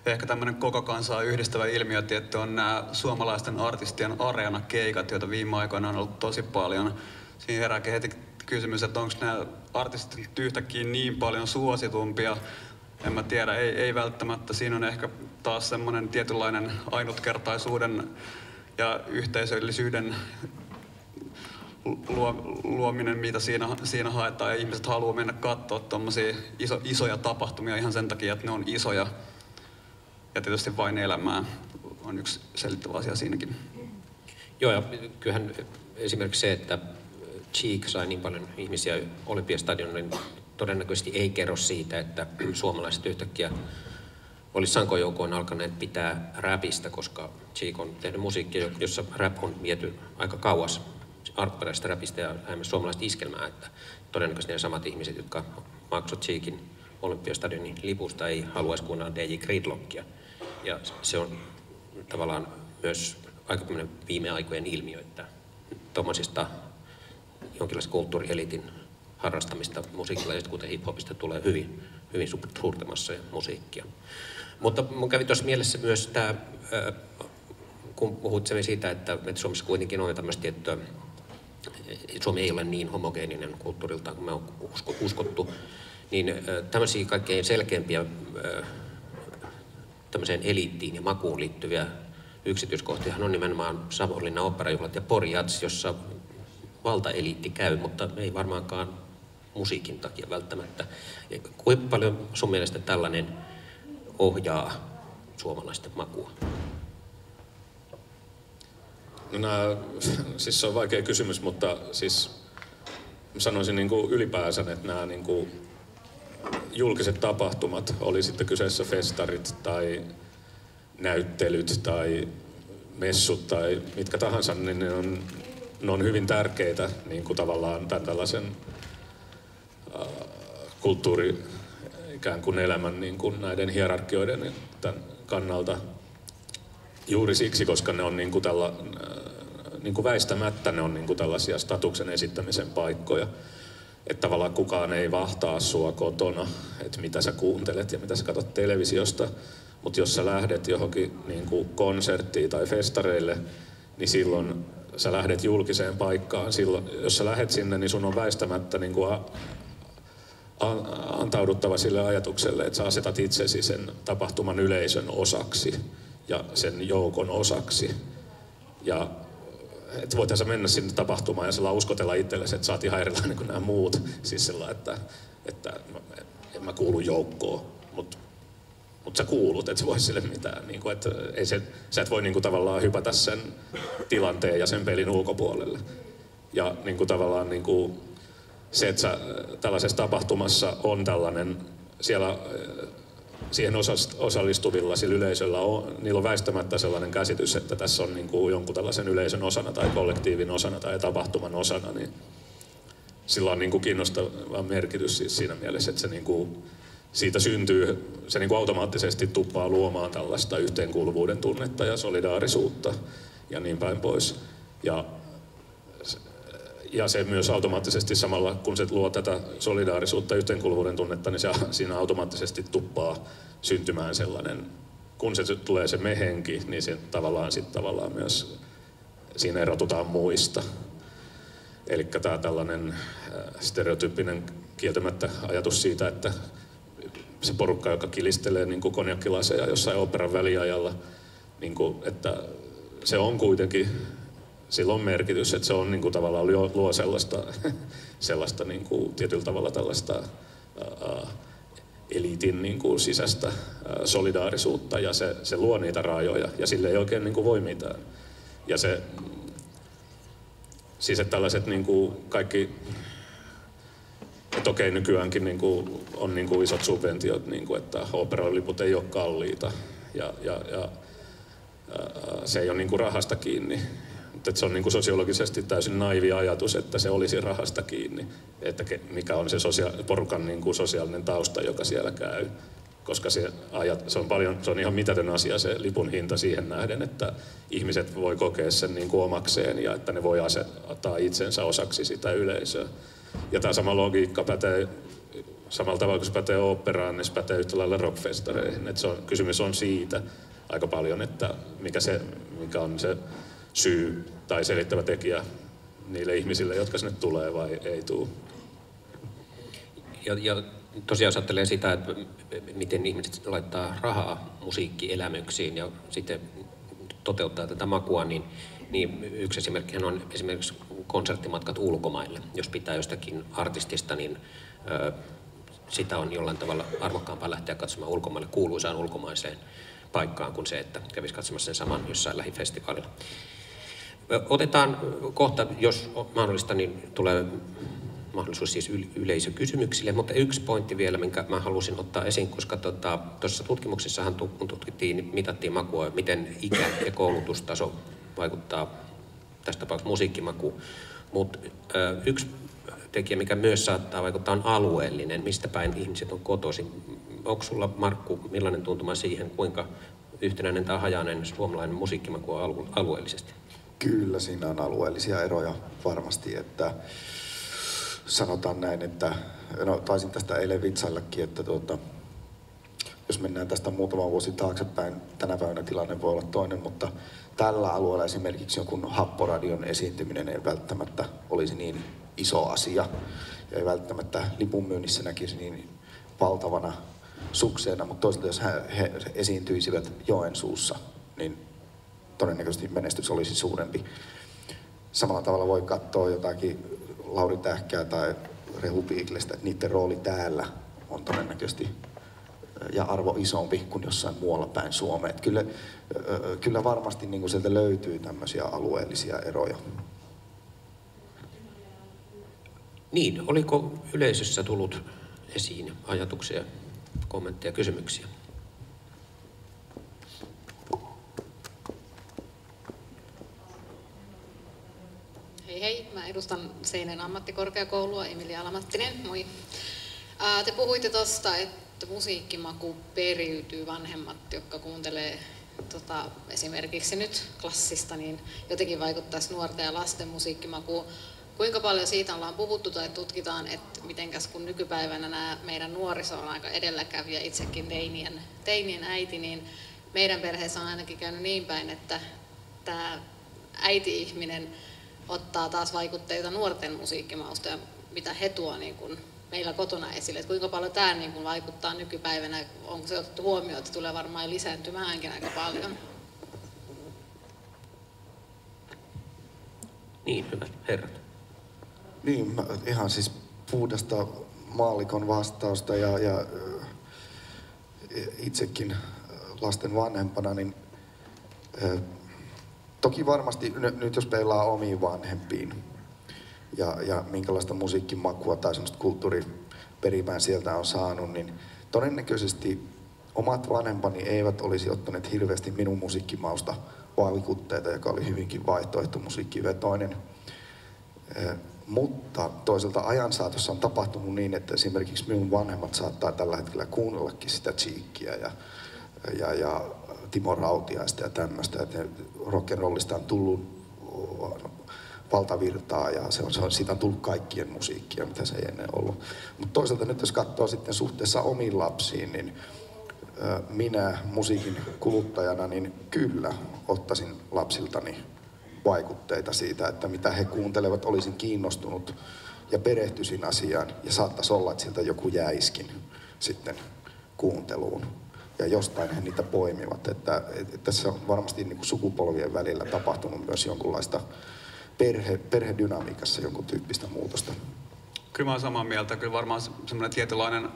ehkä tämmöinen koko kansaa yhdistävä ilmiö tietty on nämä suomalaisten artistien areenakeikat, joita viime aikoina on ollut tosi paljon. Siinä herääkin heti kysymys, että onko nämä artistit yhtäkkiä niin paljon suositumpia. En mä tiedä, ei, ei välttämättä. Siinä on ehkä taas semmoinen tietynlainen ainutkertaisuuden ja yhteisöllisyyden luominen, mitä siinä, siinä haetaan. Ja ihmiset haluaa mennä katsoa tuommoisia iso, isoja tapahtumia ihan sen takia, että ne on isoja. Ja tietysti vain elämää on yksi selittävä asia siinäkin. Joo, ja kyllähän esimerkiksi se, että Cheek sai niin paljon ihmisiä Olympiastadionille, niin todennäköisesti ei kerro siitä, että suomalaiset yhtäkkiä olisi sankojoukoin alkaneet pitää räpistä, koska Cheek on tehnyt musiikkia, jossa rap on viety aika kauas alkuperäisestä räpistä ja myös suomalaista iskelmää, että todennäköisesti ne samat ihmiset, jotka maksoivat Cheekin Olympiastadionin lipusta, ei haluaisi kuunnella DJ Gridlockia. Ja se on tavallaan myös aika viime aikojen ilmiö, että tuommoisista jonkinlaista kulttuurielitin harrastamista musiikkilaisista, kuten hiphopista, tulee hyvin, hyvin suurtemassa musiikkia. Mutta mun kävi tuossa mielessä myös tämä, kun puhut siitä, että, Suomessa kuitenkin on tämmöistä tiettyä, Suomi ei ole niin homogeeninen kulttuuriltaan kuin me on uskottu, niin tämmöisiä kaikkein selkeämpiä tämmöiseen eliittiin ja makuun liittyviä yksityiskohtia on nimenomaan Savonlinnan operajuhlat ja Porjats, jossa valtaeliitti käy, mutta ei varmaankaan musiikin takia välttämättä. Kuinka paljon sun mielestä tällainen ohjaa suomalaisten makua? No nämä, siis se on vaikea kysymys, mutta siis sanoisin niin kuin ylipäänsä, että nämä niin kuin julkiset tapahtumat, oli sitten kyseessä festarit tai näyttelyt tai messut tai mitkä tahansa, niin ne on, ne on hyvin tärkeitä niin kuin tavallaan tämän tällaisen äh, kulttuuri ikään kuin elämän niin kuin näiden hierarkioiden tämän kannalta juuri siksi, koska ne on niin kuin tälla, äh, niin kuin väistämättä ne on niin kuin tällaisia statuksen esittämisen paikkoja. Että tavallaan kukaan ei vahtaa sua kotona, että mitä sä kuuntelet ja mitä sä katsot televisiosta. Mutta jos sä lähdet johonkin niin kuin konserttiin tai festareille, niin silloin sä lähdet julkiseen paikkaan. Silloin, jos sä lähdet sinne, niin sun on väistämättä niin kuin a, a, antauduttava sille ajatukselle, että sä asetat itsesi sen tapahtuman yleisön osaksi ja sen joukon osaksi. Ja että voitaisiin mennä sinne tapahtumaan ja sillä uskotella itsellesi, että sä oot ihan erilainen kuin nämä muut. Siis sillä, että, että en mä kuulu joukkoon, mutta mutta sä kuulut, et sä voi sille mitään. Niin kuin, että ei se, sä et voi niin kuin, tavallaan hypätä sen tilanteen ja sen pelin ulkopuolelle. Ja niin kuin, tavallaan niin kuin, se, että sä, tällaisessa tapahtumassa on tällainen, siellä siihen osallistuvilla sillä yleisöllä on, niillä on väistämättä sellainen käsitys, että tässä on niin kuin jonkun tällaisen yleisön osana tai kollektiivin osana tai tapahtuman osana, niin sillä on niin kuin kiinnostava merkitys siis siinä mielessä, että se niin kuin, siitä syntyy, se niin kuin automaattisesti tuppaa luomaan tällaista yhteenkuuluvuuden tunnetta ja solidaarisuutta ja niin päin pois. Ja, ja se myös automaattisesti samalla, kun se luo tätä solidaarisuutta yhteenkuuluvuuden tunnetta, niin se siinä automaattisesti tuppaa syntymään sellainen, kun se tulee se mehenki, niin se tavallaan sitten tavallaan myös siinä erotutaan muista. Eli tämä tällainen stereotyyppinen kieltämättä ajatus siitä, että se porukka, joka kilistelee niin kuin konjakkilaseja jossain operan väliajalla, niin kuin, että se on kuitenkin, sillä on merkitys, että se on niin kuin, tavallaan luo, luo sellaista, sellaista niin kuin, tietyllä tavalla tällaista ää, eliitin niin kuin, sisäistä ää, solidaarisuutta ja se, se luo niitä rajoja ja sille ei oikein niin kuin, voi mitään. Ja se, siis että tällaiset niin kuin, kaikki että okei, nykyäänkin niin kuin, on niin kuin isot subventiot, niin kuin, että operaliput ei ole kalliita ja, ja, ja se ei ole niin kuin rahasta kiinni. Mutta se on niin kuin sosiologisesti täysin naivi ajatus, että se olisi rahasta kiinni, että mikä on se sosia- porukan niin kuin sosiaalinen tausta, joka siellä käy. Koska se, ajat, se, on paljon, se on ihan mitätön asia se lipun hinta siihen nähden, että ihmiset voi kokea sen niin kuin omakseen ja että ne voi asettaa itsensä osaksi sitä yleisöä. Ja tämä sama logiikka pätee samalla tavalla kuin se pätee operaan, niin se pätee yhtä lailla rockfestareihin. Et se on, kysymys on siitä aika paljon, että mikä, se, mikä on se syy tai selittävä tekijä niille ihmisille, jotka sinne tulee vai ei tule. Ja, ja tosiaan jos ajattelee sitä, että miten ihmiset laittaa rahaa musiikkielämyksiin ja sitten toteuttaa tätä makua, niin, niin yksi esimerkki on esimerkiksi konserttimatkat ulkomaille. Jos pitää jostakin artistista, niin ö, sitä on jollain tavalla arvokkaampaa lähteä katsomaan ulkomaille, kuuluisaan ulkomaiseen paikkaan, kuin se, että kävisi katsomassa sen saman jossain lähifestivaalilla. Otetaan kohta, jos mahdollista, niin tulee mahdollisuus siis yleisökysymyksille, mutta yksi pointti vielä, minkä mä halusin ottaa esiin, koska tota, tuossa tutkimuksessahan kun tutkittiin, mitattiin makua, miten ikä ja koulutustaso vaikuttaa tässä tapauksessa musiikkimakuun, mutta yksi tekijä, mikä myös saattaa vaikuttaa, on alueellinen, mistä päin ihmiset on kotoisin. Onko sulla, Markku, millainen tuntuma siihen, kuinka yhtenäinen tai hajainen suomalainen musiikkimaku on alueellisesti? Kyllä siinä on alueellisia eroja varmasti, että sanotaan näin, että no, taisin tästä eilen vitsaillakin, että tuota, jos mennään tästä muutama vuosi taaksepäin, tänä päivänä tilanne voi olla toinen, mutta tällä alueella esimerkiksi jonkun happoradion esiintyminen ei välttämättä olisi niin iso asia. Ja ei välttämättä lipunmyynnissä näkisi niin valtavana sukseena, mutta toisaalta jos he, he esiintyisivät Joensuussa, niin todennäköisesti menestys olisi suurempi. Samalla tavalla voi katsoa jotakin Lauri Tähkää tai Rehu Piikilestä, että niiden rooli täällä on todennäköisesti ja arvo isompi kuin jossain muualla päin Suomeen. kyllä, kyllä varmasti niin kuin sieltä löytyy tämmöisiä alueellisia eroja. Niin, oliko yleisössä tullut esiin ajatuksia, kommentteja, kysymyksiä? Edustan Seinän ammattikorkeakoulua, Emilia Alamattinen, moi. te puhuitte tuosta, että musiikkimaku periytyy vanhemmat, jotka kuuntelee tota, esimerkiksi nyt klassista, niin jotenkin vaikuttaisi nuorten ja lasten musiikkimakuun. Kuinka paljon siitä ollaan puhuttu tai tutkitaan, että mitenkäs kun nykypäivänä nämä meidän nuoriso on aika edelläkävijä, itsekin teinien, teinien äiti, niin meidän perheessä on ainakin käynyt niin päin, että tämä äiti-ihminen ottaa taas vaikutteita nuorten musiikkimausta ja mitä he tuo niin kuin meillä kotona esille. Että kuinka paljon tämä niin kuin vaikuttaa nykypäivänä, onko se otettu huomioon, että tulee varmaan lisääntymäänkin aika paljon? Niin, hyvät herrat. Niin, mä, ihan siis puhdasta maalikon vastausta ja, ja itsekin lasten vanhempana, niin toki varmasti nyt jos peilaa omiin vanhempiin ja, ja minkälaista musiikkimakua tai semmoista kulttuuriperimää sieltä on saanut, niin todennäköisesti omat vanhempani eivät olisi ottaneet hirveästi minun musiikkimausta vaikutteita, joka oli hyvinkin vaihtoehto musiikkivetoinen. Mutta toisaalta ajan saatossa on tapahtunut niin, että esimerkiksi minun vanhemmat saattaa tällä hetkellä kuunnellakin sitä Cheekkiä ja, ja, ja Timo Rautiaista ja tämmöistä. Että rock'n'rollista on tullut valtavirtaa ja se on, se on, siitä on tullut kaikkien musiikkia, mitä se ei ennen ollut. Mutta toisaalta nyt jos katsoo sitten suhteessa omiin lapsiin, niin minä musiikin kuluttajana, niin kyllä ottaisin lapsiltani vaikutteita siitä, että mitä he kuuntelevat, olisin kiinnostunut ja perehtyisin asiaan ja saattaisi olla, että sieltä joku jäiskin sitten kuunteluun ja jostain he niitä poimivat. Että, että tässä on varmasti niin kuin sukupolvien välillä tapahtunut myös jonkunlaista perhe, perhedynamiikassa jonkun tyyppistä muutosta. Kyllä mä olen samaa mieltä. Kyllä varmaan semmoinen tietynlainen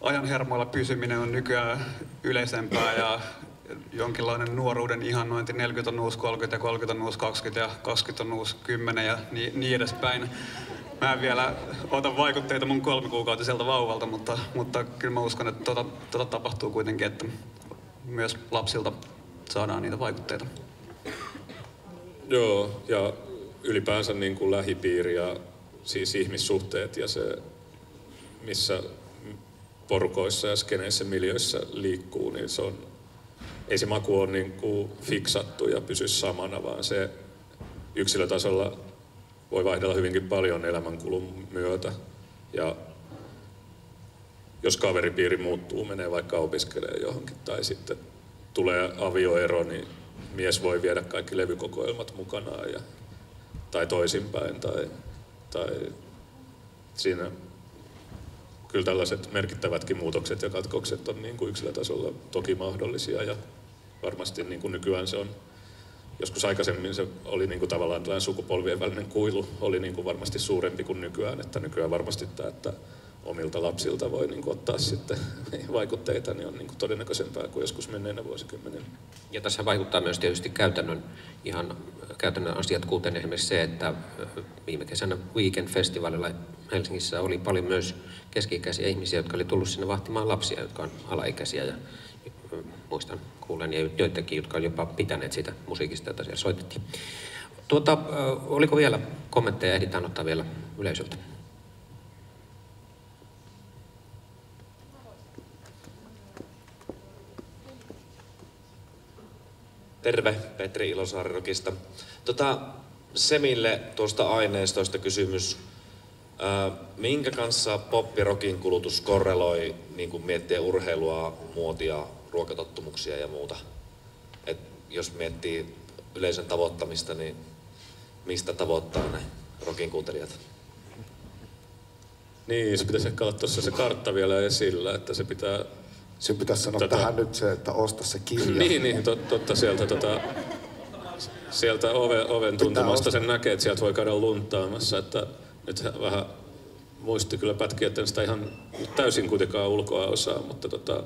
ajan hermoilla pysyminen on nykyään yleisempää ja jonkinlainen nuoruuden ihannointi, 40 on nuus 30 ja 30 on nuus 20 ja 20 on nuus 10 ja niin, niin edespäin. Mä en vielä ota vaikutteita mun kolmikuukautiselta vauvalta, mutta, mutta kyllä mä uskon, että tota, tota tapahtuu kuitenkin, että myös lapsilta saadaan niitä vaikutteita. Joo, ja ylipäänsä niin kuin lähipiiri ja siis ihmissuhteet ja se, missä porukoissa ja skeneissä miljöissä liikkuu, niin se on, ei se maku ole niin kuin fiksattu ja pysy samana, vaan se yksilötasolla voi vaihdella hyvinkin paljon elämänkulun myötä. Ja jos kaveripiiri muuttuu, menee vaikka opiskelemaan johonkin tai sitten tulee avioero, niin mies voi viedä kaikki levykokoelmat mukanaan ja, tai toisinpäin. Tai, tai siinä kyllä tällaiset merkittävätkin muutokset ja katkokset on niin kuin yksilötasolla toki mahdollisia ja varmasti niin kuin nykyään se on joskus aikaisemmin se oli niin kuin tavallaan tällainen sukupolvien välinen kuilu oli niin kuin varmasti suurempi kuin nykyään, että nykyään varmasti tämä, että omilta lapsilta voi niin kuin ottaa sitten vaikutteita, niin on niin kuin todennäköisempää kuin joskus menneenä vuosikymmenen. Ja tässä vaikuttaa myös tietysti käytännön, ihan käytännön asiat, kuten esimerkiksi se, että viime kesänä Weekend-festivaalilla Helsingissä oli paljon myös keski-ikäisiä ihmisiä, jotka oli tullut sinne vahtimaan lapsia, jotka on alaikäisiä. Ja muistan kuulen joitakin, jotka on jopa pitäneet sitä musiikista, jota siellä soitettiin. Tuota, oliko vielä kommentteja, ehditään ottaa vielä yleisöltä? Terve, Petri Ilosaari Tota, Semille tuosta aineistoista kysymys. Minkä kanssa poppirokin kulutus korreloi, niin kuin miettii urheilua, muotia, ruokatottumuksia ja muuta? Et jos miettii yleisön tavoittamista, niin mistä tavoittaa ne rokin kuuntelijat? Niin, se pitäisi ehkä olla tuossa se kartta vielä esillä, että se pitää se pitäisi sanoa tota, tähän nyt se, että osta se kirja. Niin, niin tot, totta sieltä, tota, sieltä ove, oven tuntumasta sen näkee, että sieltä voi käydä luntaamassa. Että nyt vähän muisti kyllä pätkiä, että en sitä ihan täysin kuitenkaan ulkoa osaa, mutta tota,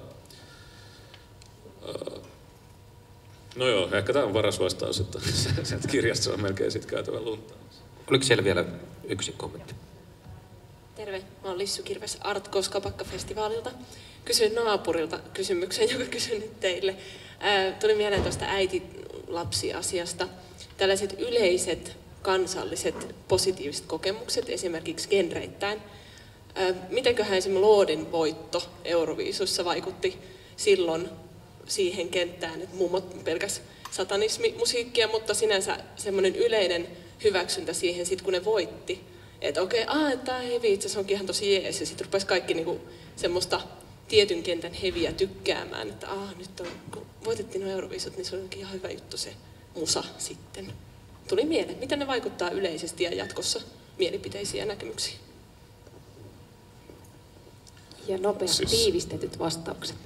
No joo, ehkä tämä on paras vastaus, että sieltä kirjasta on melkein sitten käytävä luntaamassa. Oliko siellä vielä yksi kommentti? Terve, mä oon Lissu Kirves Art Koskapakka-festivaalilta kysyin naapurilta kysymyksen, joka kysyn nyt teille. Ää, tuli mieleen tuosta äiti-lapsi-asiasta. Tällaiset yleiset kansalliset positiiviset kokemukset, esimerkiksi genreittäin. Ää, mitenköhän esimerkiksi Loodin voitto Euroviisussa vaikutti silloin siihen kenttään, että mummot pelkäs satanismimusiikkia, mutta sinänsä semmoinen yleinen hyväksyntä siihen, sit kun ne voitti. Että okei, okay, että tämä hevi itse asiassa onkin ihan tosi jees. Ja sitten rupesi kaikki niinku semmoista tietyn kentän heviä tykkäämään, että ah, nyt on, kun voitettiin nuo Euroviisut, niin se olikin ihan hyvä juttu se musa sitten. Tuli mieleen, miten ne vaikuttaa yleisesti ja jatkossa mielipiteisiin ja näkemyksiin. Ja nopeat siis, tiivistetyt vastaukset.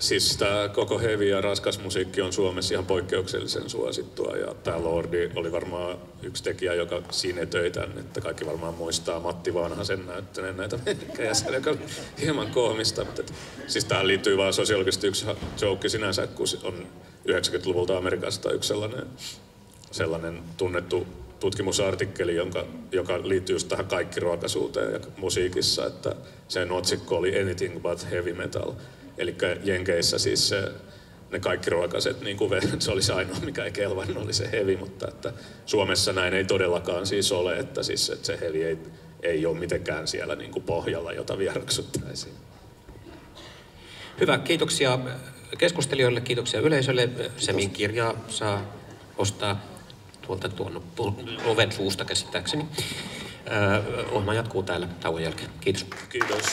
Siis tämä koko heavy ja raskas musiikki on Suomessa ihan poikkeuksellisen suosittua ja tämä Lordi oli varmaan yksi tekijä, joka siinä töitä, että kaikki varmaan muistaa Matti Vanhasen näyttäneen näitä merkkejä, joka on hieman koomista. Mutta et, siis tähän liittyy vaan sosiologisesti yksi joke sinänsä, kun on 90-luvulta Amerikasta yksi sellainen, sellainen tunnettu tutkimusartikkeli, jonka, joka liittyy just tähän kaikkiruokaisuuteen ja musiikissa, että sen otsikko oli Anything but Heavy Metal. Eli Jenkeissä siis se, ne kaikki ruokaset, niin kuin se olisi ainoa, mikä ei kelvannut, oli se hevi, mutta että Suomessa näin ei todellakaan siis ole, että, siis, että se hevi ei, ei ole mitenkään siellä niin kuin pohjalla, jota vieraksuttaisiin. Hyvä, kiitoksia keskustelijoille, kiitoksia yleisölle. Semin kirjaa saa ostaa tuolta tuon oven suusta käsittääkseni. Ohjelma jatkuu täällä tauon jälkeen. Kiitos. Kiitos.